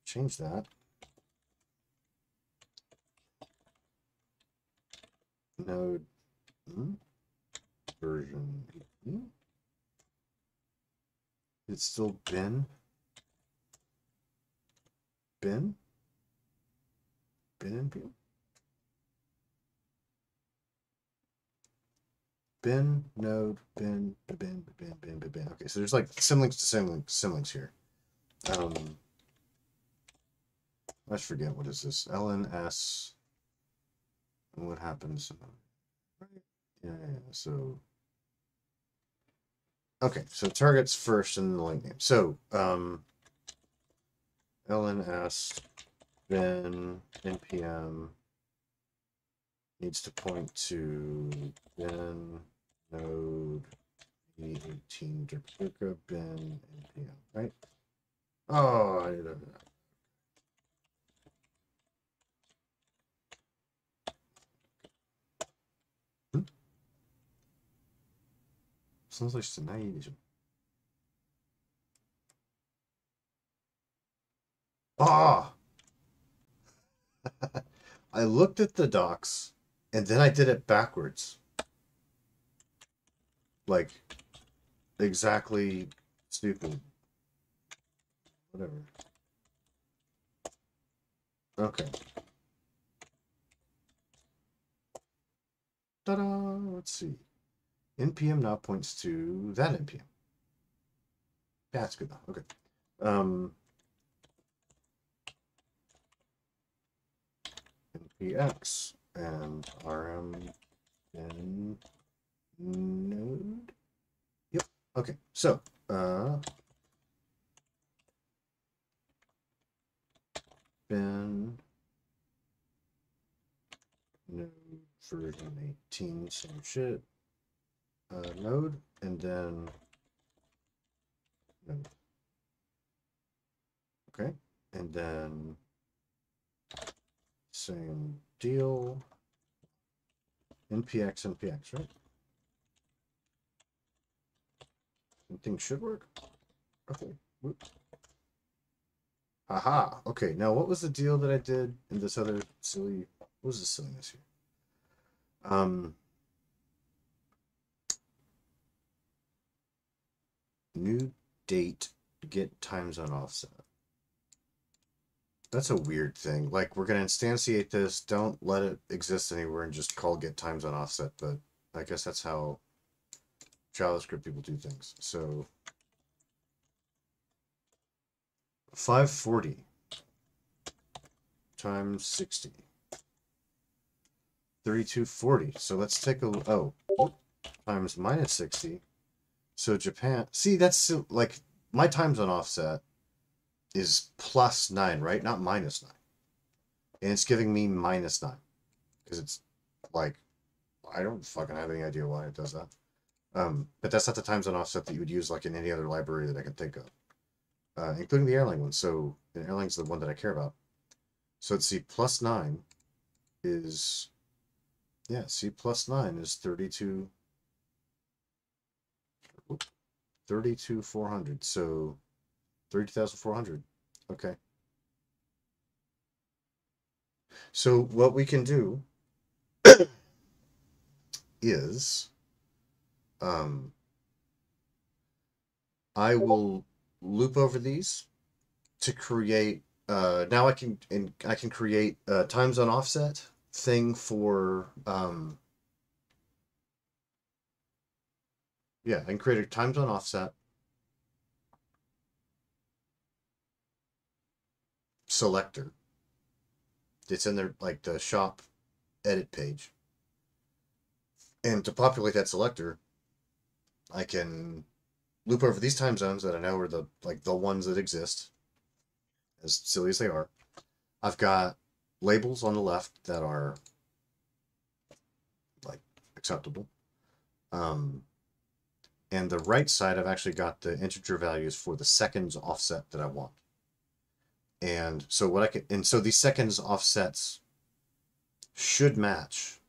change that. Node hmm, version. Hmm? It's still bin. Bin? Bin and bin? Bin, node, bin, bin, bin, bin, bin, bin. Okay, so there's like symlinks to symlinks, symlinks here. Um, I forget what is this? LNS. And what happens? Right? Yeah, yeah, so. Okay, so targets first and the link name. So, um, LNS, bin npm needs to point to bin node E18 duplica bin npm, right? Oh, I did that. Hmm? Sounds like naive. Ah! [LAUGHS] I looked at the docs and then I did it backwards like exactly stupid. Whatever. Okay. Ta-da! Let's see. NPM now points to that NPM. That's good though. Okay. Um, NPX and RM and node. Yep. Okay. So, uh, bin node version 18, same shit. Uh, node, and then node. Okay. And then same deal. NPX, NPX, right? Things should work. Okay. Whoop. Aha. Okay. Now, what was the deal that I did in this other silly? What was the silliness here? Um. New date. Get time zone offset. That's a weird thing. Like we're gonna instantiate this. Don't let it exist anywhere and just call get times on offset. But I guess that's how JavaScript people do things. So 540 times 60. 3240. So let's take a oh times minus 60. So Japan. See, that's like my time zone offset is plus 9, right? Not minus 9. And it's giving me minus 9 because it's like I don't fucking have any idea why it does that. Um, but that's not the time zone offset that you would use like in any other library that I can think of, uh, including the Erlang one. So the Erlang's the one that I care about. So let's see, plus 9 is, yeah, C plus 9 is 32, 32,400. So 32,400. Okay. So what we can do [COUGHS] is um, I will loop over these to create uh, now I can and I can create a time zone offset thing for um, yeah, I can create a time zone offset selector. It's in there like the shop edit page. And to populate that selector, I can loop over these time zones that I know are the like the ones that exist as silly as they are. I've got labels on the left that are like acceptable. Um, and the right side, I've actually got the integer values for the seconds offset that I want. And so what I can, and so these seconds offsets should match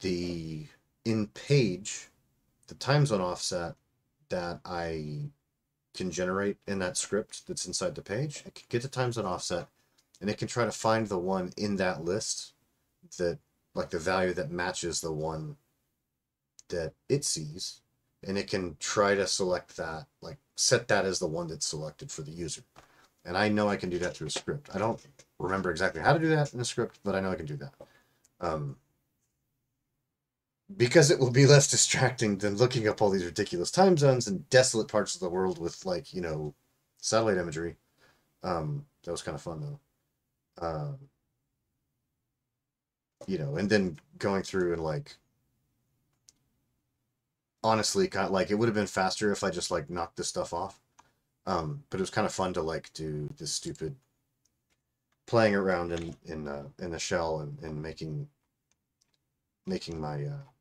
the in page, the time zone offset that I can generate in that script that's inside the page. It can get the time zone offset and it can try to find the one in that list that like the value that matches the one that it sees and it can try to select that like set that as the one that's selected for the user and i know i can do that through a script i don't remember exactly how to do that in a script but i know i can do that um, because it will be less distracting than looking up all these ridiculous time zones and desolate parts of the world with like you know satellite imagery. Um that was kind of fun though. Um you know and then going through and like honestly kind of like it would have been faster if i just like knocked this stuff off. Um but it was kind of fun to like do this stupid playing around in in uh, in the shell and, and making making my uh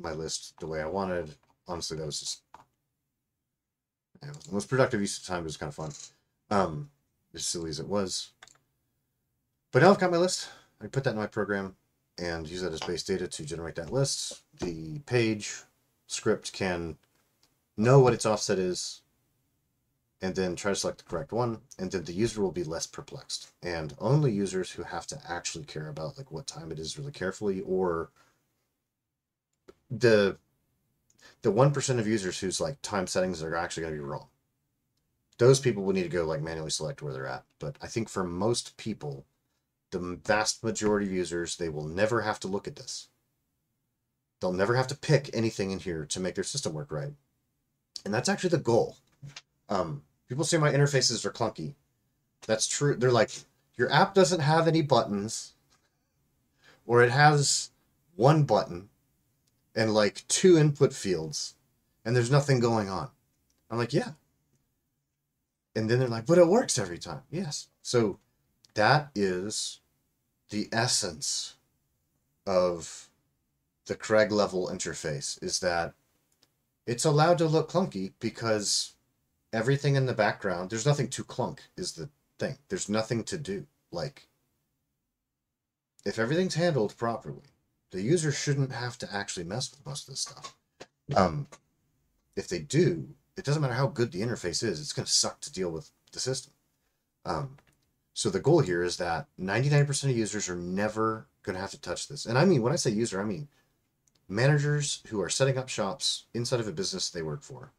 my list the way I wanted. Honestly, that was just yeah, the most productive use of time. It was kind of fun. Um, as silly as it was. But now I've got my list. I put that in my program and use that as base data to generate that list. The page script can know what its offset is and then try to select the correct one and then the user will be less perplexed and only users who have to actually care about like what time it is really carefully or the the one percent of users whose like time settings are actually going to be wrong. Those people will need to go like manually select where they're at. But I think for most people, the vast majority of users, they will never have to look at this. They'll never have to pick anything in here to make their system work right. And that's actually the goal. Um, people say my interfaces are clunky. That's true. They're like, your app doesn't have any buttons, or it has one button, and like two input fields and there's nothing going on. I'm like, yeah. And then they're like, but it works every time. Yes. So that is the essence of the Craig level interface is that it's allowed to look clunky because everything in the background, there's nothing to clunk is the thing. There's nothing to do. Like if everything's handled properly, the user shouldn't have to actually mess with most of this stuff. Um, if they do, it doesn't matter how good the interface is, it's going to suck to deal with the system. Um, so the goal here is that 99% of users are never going to have to touch this. And I mean, when I say user, I mean managers who are setting up shops inside of a business they work for.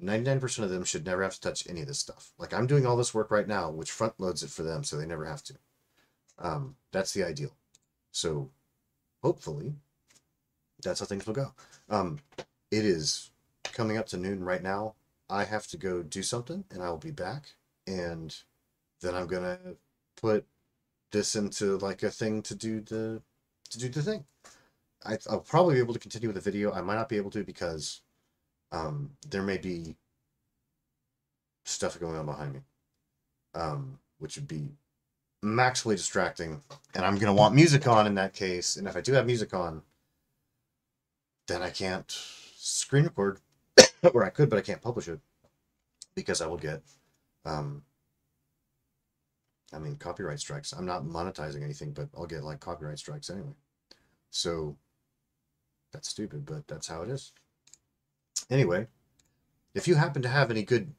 99% of them should never have to touch any of this stuff. Like I'm doing all this work right now, which front loads it for them so they never have to. Um, that's the ideal. So hopefully, that's how things will go. Um, it is coming up to noon right now. I have to go do something and I will be back. And then I'm going to put this into like a thing to do the to do the thing. I, I'll probably be able to continue with the video. I might not be able to because um, there may be stuff going on behind me, um, which would be maximally distracting. And I'm gonna want music on in that case. And if I do have music on, then I can't screen record, [COUGHS] or I could, but I can't publish it because I will get, um, I mean, copyright strikes. I'm not monetizing anything, but I'll get like copyright strikes anyway. So that's stupid, but that's how it is. Anyway, if you happen to have any good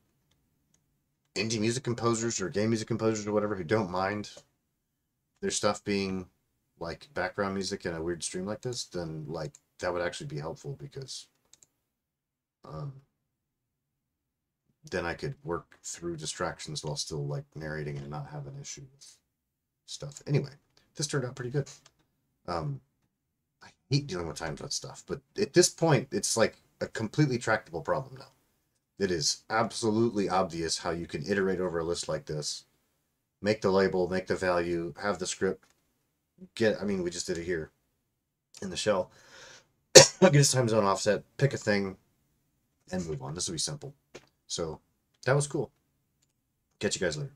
indie music composers or game music composers or whatever who don't mind their stuff being like background music in a weird stream like this, then like that would actually be helpful because um then I could work through distractions while still like narrating and not have an issue with stuff. Anyway, this turned out pretty good. Um I hate dealing with time zone stuff, but at this point it's like a completely tractable problem now. It is absolutely obvious how you can iterate over a list like this, make the label, make the value, have the script, get, I mean, we just did it here in the shell. [COUGHS] get his time zone offset, pick a thing, and move on. This will be simple. So that was cool. Catch you guys later.